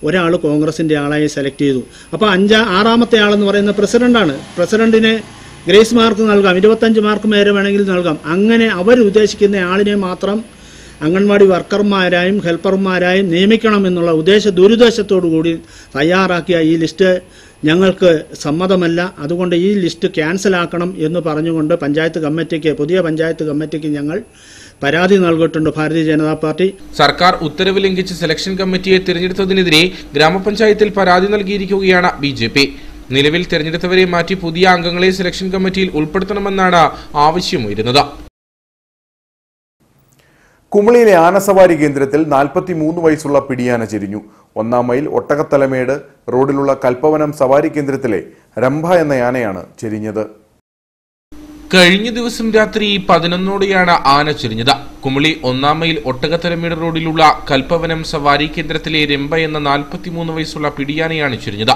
[SPEAKER 3] ഒരാൾ കോൺഗ്രസിൻ്റെ ആളായി സെലക്ട് ചെയ്തു അപ്പോൾ അഞ്ചാ ആറാമത്തെ ആളെന്ന് പറയുന്ന പ്രസിഡൻ്റാണ് പ്രസിഡൻറ്റിനെ ഗ്രേസ് മാർക്ക് നൽകാം ഇരുപത്തഞ്ച് മാർക്ക് മേരെ വേണമെങ്കിൽ നൽകാം അങ്ങനെ അവർ ഉദ്ദേശിക്കുന്ന ആളിനെ മാത്രം അംഗൻവാടി വർക്കർമാരായും ഹെൽപ്പർമാരായും നിയമിക്കണമെന്നുള്ള ഉദ്ദേശ ദുരുദ്ദേശത്തോടു കൂടി തയ്യാറാക്കിയ ഈ ലിസ്റ്റ് ഞങ്ങൾക്ക് സമ്മതമല്ല അതുകൊണ്ട് ഈ ലിസ്റ്റ് ക്യാൻസലാക്കണം എന്ന് പറഞ്ഞുകൊണ്ട് പഞ്ചായത്ത് കമ്മിറ്റിക്ക് പുതിയ പഞ്ചായത്ത് കമ്മിറ്റിക്ക് ഞങ്ങൾ പരാതി നൽകിയിട്ടുണ്ട്
[SPEAKER 2] ഭാരതീയ ജനതാ പാർട്ടി സർക്കാർ ഉത്തരവ് ലംഘിച്ച് സെലക്ഷൻ കമ്മിറ്റിയെ തിരഞ്ഞെടുത്തതിനെതിരെ ഗ്രാമപഞ്ചായത്തിൽ പരാതി നൽകിയിരിക്കുകയാണ് ബി ജെ പി നിലവിൽ തിരഞ്ഞെടുത്തവരെ മാറ്റി പുതിയ അംഗങ്ങളെ സെലക്ഷൻ കമ്മിറ്റിയിൽ ഉൾപ്പെടുത്തണമെന്നാണ് ആവശ്യമുയരുന്നത്
[SPEAKER 1] കുമളിയിലെ ആനസവാരി കേന്ദ്രത്തിൽ നാൽപ്പത്തി മൂന്ന് വയസ്സുള്ള പിടിയാന ചെരിഞ്ഞു ഒന്നാം മൈൽ ഒട്ടകത്തലമേട് റോഡിലുള്ള കൽപ്പവനം സവാരി കേന്ദ്രത്തിലെ രംഭ എന്ന ആനയാണ് ചെരിഞ്ഞത്
[SPEAKER 2] കഴിഞ്ഞ ദിവസം രാത്രി പതിനൊന്നോടെയാണ് ആന ചെരിഞ്ഞത് കുമളി ഒന്നാം മൈൽ ഒട്ടകത്തലമേട് റോഡിലുള്ള കൽപ്പവനം സവാരി കേന്ദ്രത്തിലെ രംഭ എന്ന മൂന്ന് വയസ്സുള്ള പിടിയാനയാണ് ചെരിഞ്ഞത്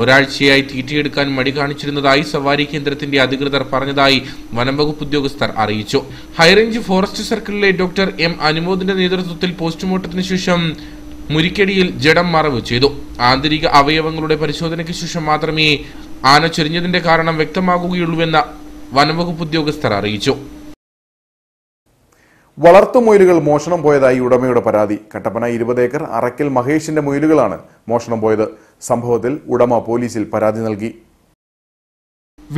[SPEAKER 2] ഒരാഴ്ചയായി തീറ്റിയെടുക്കാൻ മടി കാണിച്ചിരുന്നതായി സവാരി കേന്ദ്രത്തിന്റെ അധികൃതർ പറഞ്ഞതായി വനംവകുപ്പ് ഉദ്യോഗസ്ഥർ അറിയിച്ചു ഹൈറേഞ്ച് ഫോറസ്റ്റ് സർക്കിളിലെ ഡോക്ടർ എം അനുമോദിന്റെ നേതൃത്വത്തിൽ പോസ്റ്റ്മോർട്ടത്തിന് ശേഷം മുരിക്കടിയിൽ ജഡം മറവ് ചെയ്തു ആന്തരിക അവയവങ്ങളുടെ പരിശോധനയ്ക്ക് ശേഷം മാത്രമേ ആന ചൊരിഞ്ഞതിന്റെ കാരണം വ്യക്തമാകുകയുള്ളൂവെന്ന് വനംവകുപ്പ് ഉദ്യോഗസ്ഥർ അറിയിച്ചു
[SPEAKER 1] വളർത്തു മോഷണം പോയതായി ഉടമയുടെ പരാതി കട്ടപ്പന ഇരുപത് ഏക്കർ അറക്കൽ മഹേഷിന്റെ മൊയിലുകളാണ് മോഷണം പോയത് സംഭവത്തിൽ ഉടമ പോലീസിൽ പരാതി നൽകി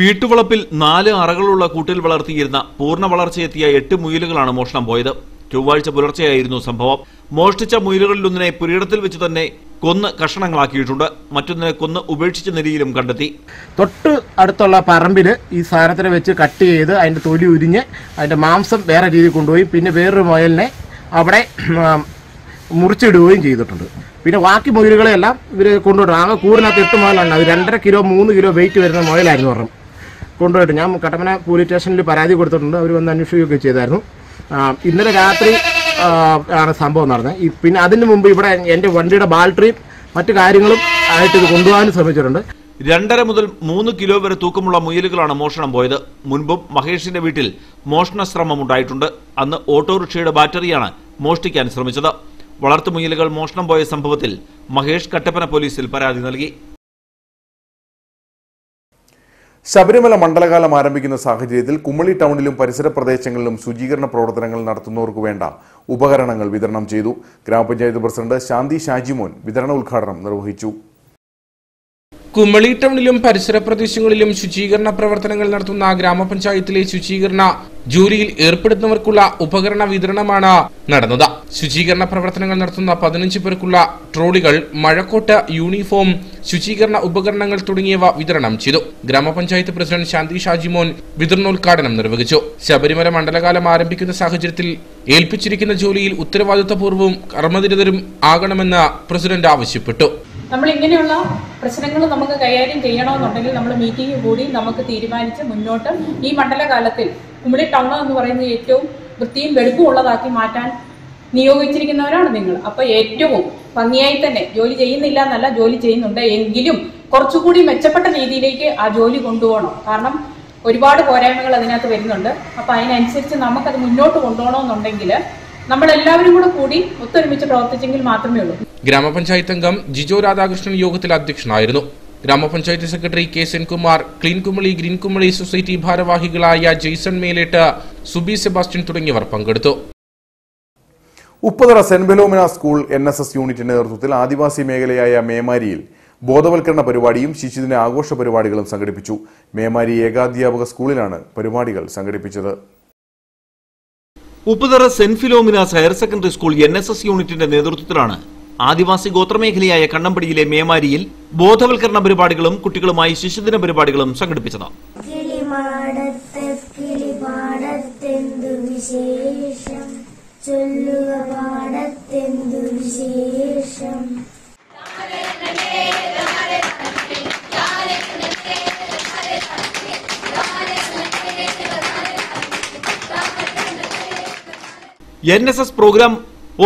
[SPEAKER 3] വീട്ടുവളപ്പിൽ നാല് അറകളുള്ള കൂട്ടിൽ വളർത്തിയിരുന്ന പൂർണ്ണ വളർച്ചയെത്തിയ എട്ട് മുയിലുകളാണ് മോഷണം പോയത് ചൊവ്വാഴ്ച പുലർച്ചെയായിരുന്നു സംഭവം മോഷ്ടിച്ച മുയിലുകളിലൊന്നിനെ പുരയിടത്തിൽ വെച്ച് തന്നെ കൊന്ന് കഷണങ്ങളാക്കിയിട്ടുണ്ട് മറ്റൊന്നിനെ കൊന്ന് ഉപേക്ഷിച്ച നിലയിലും കണ്ടെത്തി
[SPEAKER 1] തൊട്ട് അടുത്തുള്ള പറമ്പിൽ ഈ സാധനത്തിനെ വെച്ച് കട്ട് ചെയ്ത് അതിന്റെ തൊലി ഉരിഞ്ഞ് അതിന്റെ മാംസം വേറെ രീതിയിൽ കൊണ്ടുപോയി പിന്നെ വേറൊരു മുയലിനെ അവിടെ മുറിച്ചിടുകയും ചെയ്തിട്ടുണ്ട് പിന്നെ ബാക്കി മുയലുകളെല്ലാം ഇവർ കൊണ്ടുപോയിട്ട് ആകെ കൂടിനകത്ത് എട്ട് മുതലാണ് അത് രണ്ടര കിലോ മൂന്ന് കിലോ വെയിറ്റ് വരുന്ന മുതലായിരുന്നു പറഞ്ഞു കൊണ്ടുപോയിട്ട് ഞാൻ
[SPEAKER 2] കട്ടമന പോലീസ് സ്റ്റേഷനിൽ പരാതി കൊടുത്തിട്ടുണ്ട് അവർ വന്ന് അന്വേഷിക്കുകയൊക്കെ ചെയ്തായിരുന്നു ഇന്നലെ രാത്രി ആണ് സംഭവം നടന്നത് പിന്നെ അതിന് മുമ്പ് ഇവിടെ എൻ്റെ വണ്ടിയുടെ ബാറ്ററിയും മറ്റു കാര്യങ്ങളും
[SPEAKER 1] ആയിട്ട് ഇത് കൊണ്ടുപോകാനും ശ്രമിച്ചിട്ടുണ്ട്
[SPEAKER 3] രണ്ടര മുതൽ മൂന്ന് കിലോ വരെ തൂക്കമുള്ള മുയലുകളാണ് മോഷണം പോയത് മുൻപും മഹേഷിന്റെ വീട്ടിൽ മോഷണ ശ്രമം ഉണ്ടായിട്ടുണ്ട് അന്ന് ഓട്ടോറിക്ഷയുടെ ബാറ്ററിയാണ് മോഷ്ടിക്കാൻ ശ്രമിച്ചത് വളർത്തുമുയലുകൾ മോഷണം പോയ സംഭവത്തിൽ മഹേഷ് കട്ടപ്പന പോലീസിൽ പരാതി നൽകി
[SPEAKER 1] ശബരിമല മണ്ഡലകാലം ആരംഭിക്കുന്ന സാഹചര്യത്തിൽ കുമളി ടൗണിലും പരിസര പ്രദേശങ്ങളിലും ശുചീകരണ പ്രവർത്തനങ്ങൾ നടത്തുന്നവർക്ക് വേണ്ട ഉപകരണങ്ങൾ വിതരണം ചെയ്തു ഗ്രാമപഞ്ചായത്ത് പ്രസിഡന്റ് ശാന്തി ഷാജിമോൻ വിതരണ ഉദ്ഘാടനം നിർവഹിച്ചു
[SPEAKER 2] കുമളി ടൗണിലും പരിസര പ്രദേശങ്ങളിലും ശുചീകരണ പ്രവർത്തനങ്ങൾ നടത്തുന്ന ഗ്രാമപഞ്ചായത്തിലെ ശുചീകരണ ജോലിയിൽ ഏർപ്പെടുത്തുന്നവർക്കുള്ള ഉപകരണ വിതരണമാണ് നടന്നത് ശുചീകരണ പ്രവർത്തനങ്ങൾ നടത്തുന്ന പതിനഞ്ച് പേർക്കുള്ള ട്രോളികൾ മഴക്കോട്ട് യൂണിഫോം ശുചീകരണ ഉപകരണങ്ങൾ തുടങ്ങിയവ വിതരണം ചെയ്തു ഗ്രാമപഞ്ചായത്ത് പ്രസിഡന്റ് ശാന്തി ഷാജിമോൻ വിതരണോദ്ഘാടനം നിർവഹിച്ചു ശബരിമല മണ്ഡലകാലം ആരംഭിക്കുന്ന സാഹചര്യത്തിൽ ഏൽപ്പിച്ചിരിക്കുന്ന ജോലിയിൽ ഉത്തരവാദിത്വപൂർവ്വവും കർമ്മനിരതരും ആകണമെന്ന് പ്രസിഡന്റ് ആവശ്യപ്പെട്ടു
[SPEAKER 3] നമ്മൾ ഇങ്ങനെയുള്ള പ്രശ്നങ്ങൾ നമുക്ക് കൈകാര്യം ചെയ്യണമെന്നുണ്ടെങ്കിൽ നമ്മൾ മീറ്റിംഗ് കൂടി നമുക്ക് തീരുമാനിച്ച് മുന്നോട്ട് ഈ മണ്ഡലകാലത്തിൽ കുമിളി ടൗൺ എന്ന് പറയുന്നത് ഏറ്റവും വൃത്തിയും വെടുപ്പും ഉള്ളതാക്കി മാറ്റാൻ നിയോഗിച്ചിരിക്കുന്നവരാണ് നിങ്ങൾ അപ്പോൾ ഏറ്റവും ഭംഗിയായി തന്നെ ജോലി ചെയ്യുന്നില്ല എന്നല്ല ജോലി ചെയ്യുന്നുണ്ട് എങ്കിലും കുറച്ചുകൂടി മെച്ചപ്പെട്ട രീതിയിലേക്ക് ആ ജോലി കൊണ്ടുപോകണം കാരണം ഒരുപാട് പോരായ്മകൾ അതിനകത്ത് വരുന്നുണ്ട് അപ്പോൾ അതിനനുസരിച്ച് നമുക്കത് മുന്നോട്ട് കൊണ്ടുപോകണമെന്നുണ്ടെങ്കിൽ നമ്മൾ എല്ലാവരും കൂടെ കൂടി ഒത്തൊരുമിച്ച് പ്രവർത്തിച്ചെങ്കിൽ മാത്രമേ ഉള്ളൂ
[SPEAKER 2] ഗ്രാമപഞ്ചായത്ത് അംഗം ജിജോ രാധാകൃഷ്ണൻ യോഗത്തിൽ അധ്യക്ഷനായിരുന്നു ഗ്രാമപഞ്ചായത്ത് secretary K Senkumar clean Kumily green Kumily society ഭാരവാഹികളായ ജെയ്സൺ മേലേട്ട് സുബി സെബാസ്റ്റ്യൻ തുടങ്ങിയവർ പങ്കെടുത്തു
[SPEAKER 1] Upputhara saint Philomena school N S S യൂണിറ്റിന്റെ നേതൃത്വത്തിൽ ആദിവാസി മേഖലയായ മേമാരിയിൽ ബോധവൽക്കരണ പരിപാടിയും ശിശുദിന ആഘോഷ പരിപാടികളും സംഘടിപ്പിച്ചു മേമാരി ഏകാധ്യാപക സ്കൂളിലാണ് പരിപാടികൾ സംഘടിപ്പിച്ചത്
[SPEAKER 3] Upputhara saint Philomena's higher secondary school N S S യൂണിറ്റിന്റെ നേതൃത്വത്തിലാണ് ആദിവാസി ഗോത്രമേഖലയായ കണ്ണമ്പടിയിലെ മേമാരിയിൽ ബോധവൽക്കരണ പരിപാടികളും കുട്ടികളുമായി ശിശുദിന പരിപാടികളും സംഘടിപ്പിച്ചത്
[SPEAKER 2] ചൊല്ലുക
[SPEAKER 3] N S S programme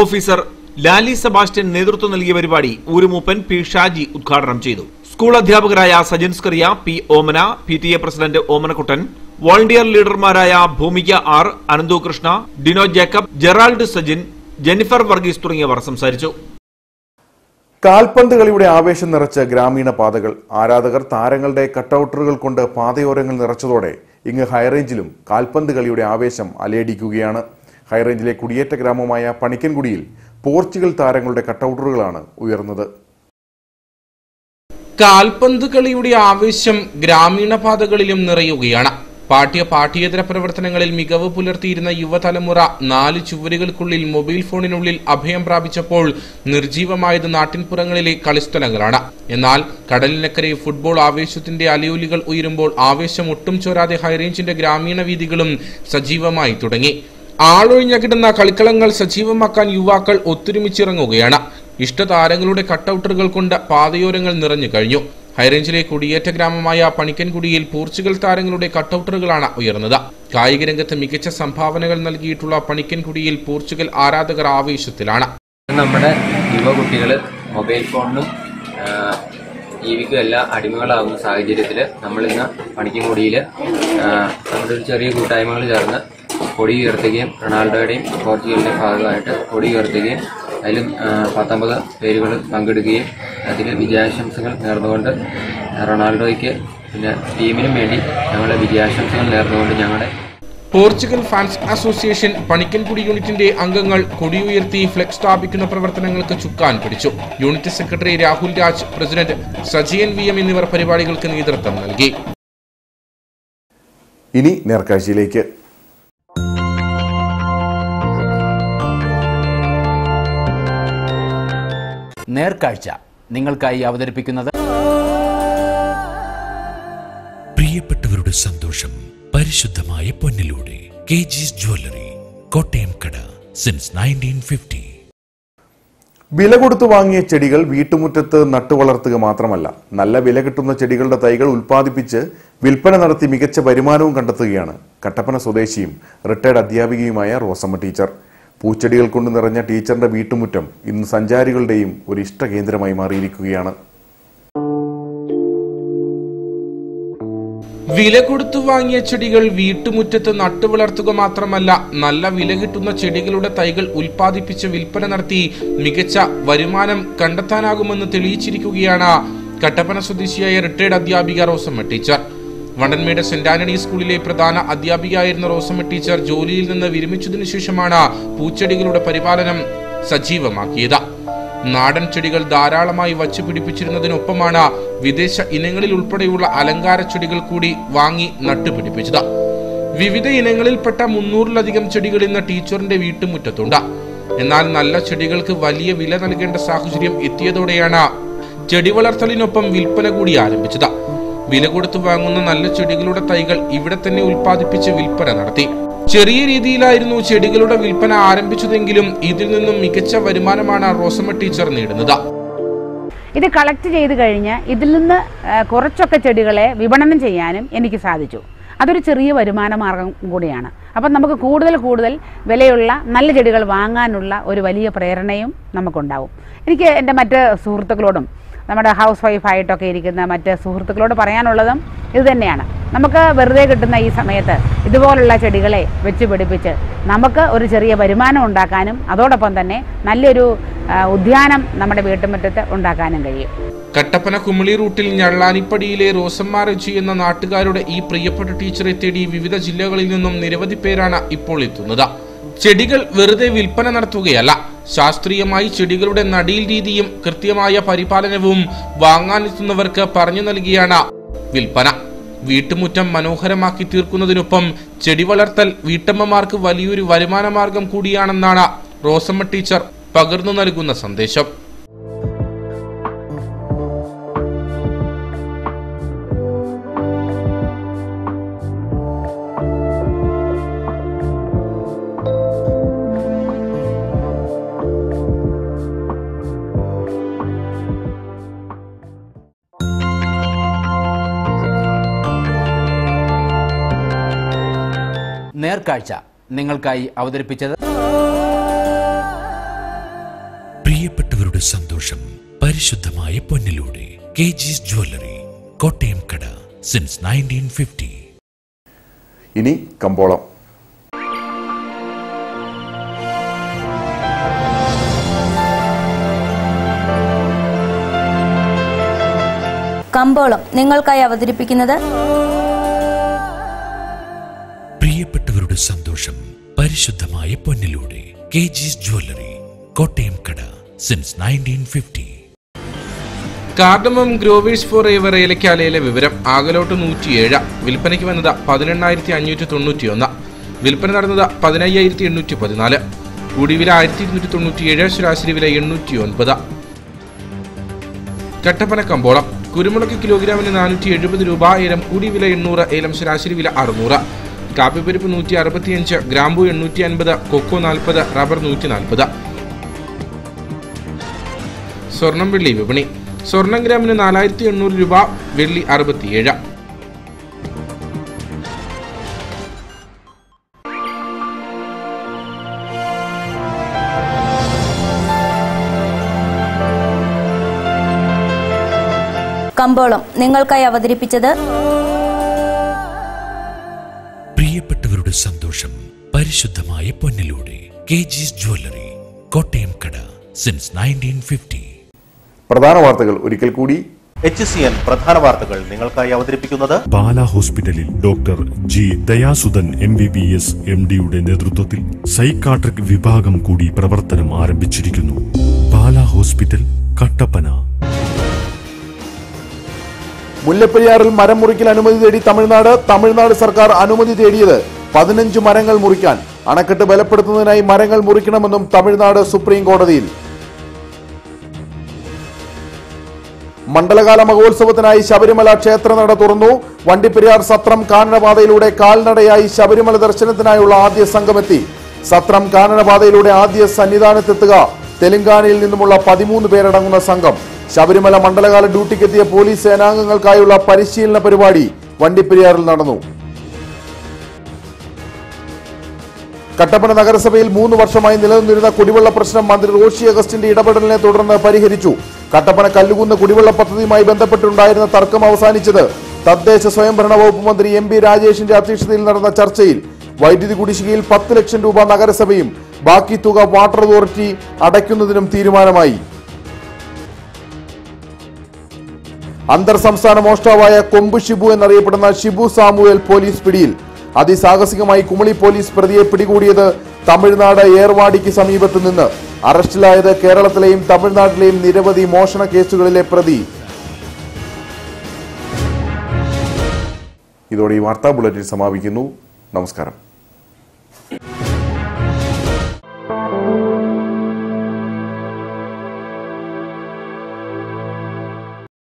[SPEAKER 3] officer Lali Sebastian നേതൃത്വം നൽകിയ പരിപാടി ഊരുമൂപ്പൻ പി ഷാജി ഉദ്ഘാടനം ചെയ്തു സ്കൂൾ അധ്യാപകരായ Sajan Scaria P Omana P T A president Omanakuttan volunteer ലീഡർമാരായ Bhoomika R Ananthu Krishna Dino Jacob Gerald Sajin Jennifer Varghese തുടങ്ങിയവർ സംസാരിച്ചു
[SPEAKER 1] കാൽപന്ത് കളിയുടെ ആവേശം നിറച്ച ഗ്രാമീണ പാതകൾ ആരാധകർ താരങ്ങളുടെ കട്ടൌട്ടറുകൾ കൊണ്ട് പാതയോരങ്ങൾ നിറച്ചതോടെ ഇങ്ങ് ഹൈറേഞ്ചിലും കാൽപന്ത് കളിയുടെ ആവേശം അലയടിക്കുകയാണ് ഹൈറേഞ്ചിലെ കുടിയേറ്റ ഗ്രാമമായ പണിക്കൻകുടിയിൽ പോർച്ചുഗൽ താരങ്ങളുടെ കട്ടൗട്ടറുകളാണ് ഉയർന്നത്
[SPEAKER 2] കാൽപന്ത് കളിയുടെ ആവേശം ഗ്രാമീണ പാതകളിലും നിറയുകയാണ് പാഠ്യ പാഠ്യേതര പ്രവർത്തനങ്ങളിൽ മികവ് പുലർത്തിയിരുന്ന യുവതലമുറ നാല് ചുവരുകൾക്കുള്ളിൽ മൊബൈൽ ഫോണിനുള്ളിൽ അഭയം പ്രാപിച്ചപ്പോൾ നിർജീവമായത് നാട്ടിൻപുറങ്ങളിലെ കളിസ്ഥലങ്ങളാണ് എന്നാൽ കടലിനക്കരെ ഫുട്ബോൾ ആവേശത്തിന്റെ അലയോലികൾ ഉയരുമ്പോൾ ആവേശം ഒട്ടും ചോരാതെ ഹൈറേഞ്ചിന്റെ ഗ്രാമീണ വീതികളും സജീവമായി തുടങ്ങി ആളൊഴിഞ്ഞ കിടന്ന കളിക്കളങ്ങൾ സജീവമാക്കാൻ യുവാക്കൾ ഒത്തൊരുമിച്ചിറങ്ങുകയാണ് ഇഷ്ടതാരങ്ങളുടെ കട്ടൗട്ടറുകൾ കൊണ്ട് പാതയോരങ്ങൾ നിറഞ്ഞു കഴിഞ്ഞു ഹൈറേഞ്ചിലെ കുടിയേറ്റ ഗ്രാമമായ പണിക്കൻകുടിയിൽ പോർച്ചുഗൽ താരങ്ങളുടെ കട്ടൗട്ടറുകളാണ് ഉയർന്നത് കായിക രംഗത്ത് മികച്ച സംഭാവനകൾ നൽകിയിട്ടുള്ള പണിക്കൻകുടിയിൽ പോർച്ചുഗൽ ആരാധകർ ആവേശത്തിലാണ് നമ്മുടെ യുവകുട്ടികൾ മൊബൈൽ ഫോണിനും ടി വിക്കും എല്ലാം അടിമകളാകുന്ന സാഹചര്യത്തിൽ നമ്മളിന്ന് പണിക്കൻകുടിയിൽ നമ്മുടെ ഒരു ചെറിയ കൂട്ടായ്മകൾ ചേർന്ന് കൊടി ഉയർത്തുകയും റൊണാൾഡോയുടെയും പോർച്ചുഗലിൻ്റെ ഭാഗമായിട്ട്
[SPEAKER 3] കൊടി ഉയർത്തുകയും അതിലും പത്തൊമ്പത് പേരുകൾ പങ്കെടുക്കുകയും അതിൽ വിജയാശംസകൾ
[SPEAKER 2] നേർന്നുകൊണ്ട് റൊണാൾഡോയ്ക്ക് പിന്നെ ടീമിനും വേണ്ടി ഞങ്ങളുടെ വിജയാശംസകൾ നേർന്നുകൊണ്ട് ഞങ്ങളുടെ പോർച്ചുഗൽ ഫാൻസ് അസോസിയേഷൻ പണിക്കൻകുടി യൂണിറ്റിന്റെ അംഗങ്ങൾ കൊടിയുയർത്തി ഫ്ലെക്സ് സ്ഥാപിക്കുന്ന പ്രവർത്തനങ്ങൾക്ക് ചുക്കാൻ പിടിച്ചു unit secretary Rahul Raj president Sajayan V M എന്നിവർ പരിപാടികൾക്ക് നേതൃത്വം നൽകി
[SPEAKER 1] ഇനി നേർക്കാഴ്ചയിലേക്ക്
[SPEAKER 2] നേർക്കാഴ്ച നിങ്ങൾക്കായി അവതരിപ്പിക്കുന്നത് പ്രിയപ്പെട്ടവരുടെ സന്തോഷം പരിശുദ്ധമായ പൊന്നിലൂടെ കെ ജി ജ്വല്ലറി കോട്ടയം കട സിൻസ് നയൻറ്റീൻ ഫിഫ്റ്റി
[SPEAKER 1] വില കൊടുത്തു വാങ്ങിയ ചെടികൾ വീട്ടുമുറ്റത്ത് നട്ടുവളർത്തുക മാത്രമല്ല നല്ല വില കിട്ടുന്ന ചെടികളുടെ തൈകൾ ഉൽപ്പാദിപ്പിച്ച് വിൽപ്പന നടത്തി മികച്ച വരുമാനവും കണ്ടെത്തുകയാണ് കട്ടപ്പന സ്വദേശിയും റിട്ടയർഡ് അധ്യാപികയുമായ റോസമ്മ ടീച്ചർ പൂച്ചെടികൾ കൊണ്ട് നിറഞ്ഞ ടീച്ചറിന്റെ വീട്ടുമുറ്റം ഇന്ന് സഞ്ചാരികളുടെയും ഒരു ഇഷ്ടകേന്ദ്രമായി മാറിയിരിക്കുകയാണ്
[SPEAKER 2] വില കൊടുത്തു വാങ്ങിയ ചെടികൾ വീട്ടുമുറ്റത്ത് നട്ടുവളർത്തുക മാത്രമല്ല നല്ല വില കിട്ടുന്ന ചെടികളുടെ തൈകൾ ഉൽപ്പാദിപ്പിച്ച് വിൽപ്പന നടത്തി മികച്ച വരുമാനം കണ്ടെത്താനാകുമെന്ന് തെളിയിച്ചിരിക്കുകയാണ് കട്ടപ്പന സ്വദേശിയായ റിട്ടയർഡ് അധ്യാപിക റോസമ്മ ടീച്ചർ വണ്ടൻമേട് സെന്റ് ആന്റണി സ്കൂളിലെ പ്രധാന അധ്യാപികയായിരുന്ന റോസമ്മ ടീച്ചർ ജോലിയിൽ നിന്ന് വിരമിച്ചതിനു ശേഷമാണ് പൂച്ചെടികളുടെ പരിപാലനം സജീവമാക്കിയത് നാടൻ ചെടികൾ ധാരാളമായി വച്ചു പിടിപ്പിച്ചിരുന്നതിനൊപ്പമാണ് വിദേശ ഇനങ്ങളിൽ ഉൾപ്പെടെയുള്ള അലങ്കാര ചെടികൾ കൂടി വാങ്ങി നട്ടുപിടിപ്പിച്ചത് വിവിധ ഇനങ്ങളിൽപ്പെട്ട മുന്നൂറിലധികം ചെടികൾ ഇന്ന് ടീച്ചറിന്റെ വീട്ടുമുറ്റത്തുണ്ട് എന്നാൽ നല്ല ചെടികൾക്ക് വലിയ വില നൽകേണ്ട സാഹചര്യം എത്തിയതോടെയാണ് ചെടി വളർത്തലിനൊപ്പം വിൽപ്പന കൂടി ആരംഭിച്ചത് വില കൊടുത്തു വാങ്ങുന്ന നല്ല ചെടികളുടെ തൈകൾ ഇവിടെ തന്നെ ഉൽപ്പാദിപ്പിച്ച് വിൽപ്പന നടത്തി ചെറിയ രീതിയിലായിരുന്നു ചെടികളുടെ വിൽപ്പന ആരംഭിച്ചതെങ്കിലും ഇതിൽ നിന്നും മികച്ച വരുമാനമാണ് റോസമ്മ ടീച്ചർ നേടുന്നത്
[SPEAKER 1] ഇത് കളക്ട് ചെയ്ത്
[SPEAKER 3] കഴിഞ്ഞ് ഇതിൽ നിന്ന് കുറച്ചൊക്കെ ചെടികളെ വിപണനം ചെയ്യാനും എനിക്ക് സാധിച്ചു അതൊരു ചെറിയ വരുമാന മാർഗം കൂടിയാണ് അപ്പം നമുക്ക് കൂടുതൽ കൂടുതൽ വിലയുള്ള നല്ല ചെടികൾ വാങ്ങാനുള്ള ഒരു വലിയ പ്രേരണയും നമുക്കുണ്ടാവും എനിക്ക് എൻ്റെ മറ്റ് സുഹൃത്തുക്കളോടും നമ്മുടെ ഹൗസ് വൈഫായിട്ടൊക്കെ ഇരിക്കുന്ന മറ്റ് സുഹൃത്തുക്കളോട് പറയാനുള്ളതും ഇത് തന്നെയാണ് നമുക്ക് വെറുതെ കിട്ടുന്ന ഈ സമയത്ത് ഇതുപോലുള്ള ചെടികളെ വെച്ച് പിടിപ്പിച്ച് നമുക്ക് ഒരു ചെറിയ വരുമാനം ഉണ്ടാക്കാനും അതോടൊപ്പം തന്നെ നല്ലൊരു ഉദ്യാനം നമ്മുടെ വീട്ടുമുറ്റത്ത് ഉണ്ടാക്കാനും കഴിയും
[SPEAKER 2] കട്ടപ്പന കുമിളി റൂട്ടിൽ ഞള്ളാനിപ്പടിയിലെ റോസമ്മ റജി എന്ന നാട്ടുകാരുടെ ഈ പ്രിയപ്പെട്ട ടീച്ചറെ തേടി വിവിധ ജില്ലകളിൽ നിന്നും നിരവധി പേരാണ് ഇപ്പോൾ എത്തുന്നത് ചെടികൾ വെറുതെ വിൽപ്പന നടത്തുകയല്ല ശാസ്ത്രീയമായി ചെടികളുടെ നടീൽ രീതിയും കൃത്യമായ പരിപാലനവും വാങ്ങാനെത്തുന്നവർക്ക് പറഞ്ഞു നൽകിയാണ് വിൽപ്പന വീട്ടുമുറ്റം മനോഹരമാക്കി തീർക്കുന്നതിനൊപ്പം ചെടി വളർത്തൽ വീട്ടമ്മമാർക്ക് വലിയൊരു വരുമാനമാർഗം കൂടിയാണെന്നാണ് റോസമ്മ ടീച്ചർ പകർന്നു നൽകുന്ന സന്ദേശം നിങ്ങൾക്കായി അവതരിപ്പിച്ചത് പ്രിയപ്പെട്ടവരുടെ സന്തോഷം പരിശുദ്ധമായ പൊന്നിലൂടെ കെ ജി ജ്വല്ലറി കോട്ടയം കട സിൻസ് നയൻറ്റീൻ ഫിഫ്റ്റി
[SPEAKER 1] ഇനി കമ്പോളം
[SPEAKER 3] കമ്പോളം നിങ്ങൾക്കായി അവതരിപ്പിക്കുന്നത്
[SPEAKER 2] പരിശുദ്ധമായ പൊന്നിലൂടെ കെ ജി ജ്വല്ലറി കോട്ടയം കട since nineteen fifty cardamom growers for ever ഏലക്കാലയിലെ വിവരം ആകലോട്ട് നൂറ്റി ഏഴ് വിൽപ്പനയ്ക്ക് വന്നത് പതിനെണ്ണായിരത്തി അഞ്ഞൂറ്റി തൊണ്ണൂറ്റി ഒന്ന് വിൽപ്പന നടന്നത് പതിനയ്യായിരത്തി എണ്ണൂറ്റി പതിനാല് കൂടിവില ആയിരത്തി ഇരുന്നൂറ്റി തൊണ്ണൂറ്റി ഏഴ് ശരാശരി വില എണ്ണൂറ്റി ഒൻപത് കട്ടപ്പന കമ്പോളം കുരുമുളക് കിലോഗ്രാമിന് നാനൂറ്റി എഴുപത് രൂപ ഏലം കൂടി വില എണ്ണൂറ് ഏലം ശരാശരി വില അറുന്നൂറ് കാപ്പിപ്പരിപ്പ് നൂറ്റി അറുപത്തിയഞ്ച് ഗ്രാമ്പു എണ്ണൂറ്റി അൻപത് കൊക്കോ നാൽപ്പത് റബ്ബർ നൂറ്റി നാൽപ്പത് സ്വർണം വെള്ളി വിപണി സ്വർണം ഗ്രാമിന് നാലായിരത്തി എണ്ണൂറ് രൂപ വെള്ളി അറുപത്തിയേഴ്
[SPEAKER 3] കമ്പോളം നിങ്ങൾക്കായി അവതരിപ്പിച്ചത്
[SPEAKER 2] സന്തോഷം പരിശുദ്ധമായ പൊന്നിലൂടെ കെ ജിസ് ജ്വല്ലറി കോട്ടയം കട സിൻസ് നയൻറ്റീൻ ഫിഫ്റ്റി
[SPEAKER 1] പ്രധാന വാർത്തകൾ ഒരിക്കൽ കൂടി എച്ച് സി എൻ പ്രധാന വാർത്തകൾ നിങ്ങൾക്കായി അവതരിപ്പിക്കുന്നത് പാല ഹോസ്പിറ്റലിൽ doctor G Dayasudhan M B B S M ഡിയുടെ നേതൃത്വത്തിൽ സൈക്കാട്രിക് വിഭാഗം കൂടി പ്രവർത്തനം ആരംഭിച്ചിരിക്കുന്നു പാല ഹോസ്പിറ്റൽ കട്ടപ്പന മുല്ലപ്പെരിയാറിൽ മരം മുറിക്കൽ അനുമതി തേടി തമിഴ്നാട് തമിഴ്നാട് സർക്കാർ അനുമതി തേടിയത് പതിനഞ്ച് മരങ്ങൾ മുറിക്കാൻ അണക്കെട്ട് ബലപ്പെടുത്തുന്നതിനായി മരങ്ങൾ മുറിക്കണമെന്നും തമിഴ്നാട് സുപ്രീം കോടതിയിൽ മണ്ഡലകാല മഹോത്സവത്തിനായി ശബരിമല ക്ഷേത്രനട തുറന്നു വണ്ടിപ്പെരിയാർ സത്രം കാനനപാതയിലൂടെ കാൽനടയായി ശബരിമല ദർശനത്തിനായുള്ള ആദ്യ സംഘമെത്തി സത്രം കാനനപാതയിലൂടെ ആദ്യ സന്നിധാനത്തെത്തുക തെലങ്കാനയിൽ നിന്നുമുള്ള പതിമൂന്ന് പേരടങ്ങുന്ന സംഘം ശബരിമല മണ്ഡലകാല ഡ്യൂട്ടിക്കെത്തിയ പോലീസ് സേനാംഗങ്ങൾക്കായുള്ള പരിശീലന പരിപാടി വണ്ടിപ്പെരിയാറിൽ നടന്നു കട്ടപ്പന നഗരസഭയിൽ മൂന്ന് വർഷമായി നിലനിന്നിരുന്ന കുടിവെള്ള പ്രശ്നം മന്ത്രി റോഷി അഗസ്റ്റിന്റെ ഇടപെടലിനെ തുടർന്ന് പരിഹരിച്ചു കട്ടപ്പന കല്ലുകുന്ന് കുടിവെള്ള പദ്ധതിയുമായി ബന്ധപ്പെട്ടുണ്ടായിരുന്ന തർക്കം അവസാനിച്ചത് തദ്ദേശ സ്വയംഭരണ വകുപ്പ് മന്ത്രി എം പി രാജേഷിന്റെ അധ്യക്ഷതയിൽ നടന്ന ചർച്ചയിൽ വൈദ്യുതി കുടിശ്ശികയിൽ പത്ത് ലക്ഷം രൂപ നഗരസഭയും ബാക്കി തുക വാട്ടർ അതോറിറ്റി അടയ്ക്കുന്നതിനും തീരുമാനമായി അന്തർ സംസ്ഥാന മോഷ്ടാവായ കൊമ്പ് ഷിബു എന്നറിയപ്പെടുന്ന ഷിബു സാമുവേൽ പോലീസ് പിടിയിൽ അതിസാഹസികമായി കുമളി പോലീസ് പ്രതിയെ പിടികൂടിയത് തമിഴ്നാട് ഏർവാടിക്ക് സമീപത്തു നിന്ന് അറസ്റ്റിലായത് കേരളത്തിലെയും തമിഴ്നാട്ടിലെയും നിരവധി മോഷണ കേസുകളിലെ പ്രതി ഇതോടെ ഈ വാർത്താ ബുള്ളറ്റിൻ സമാപിക്കുന്നു നമസ്കാരം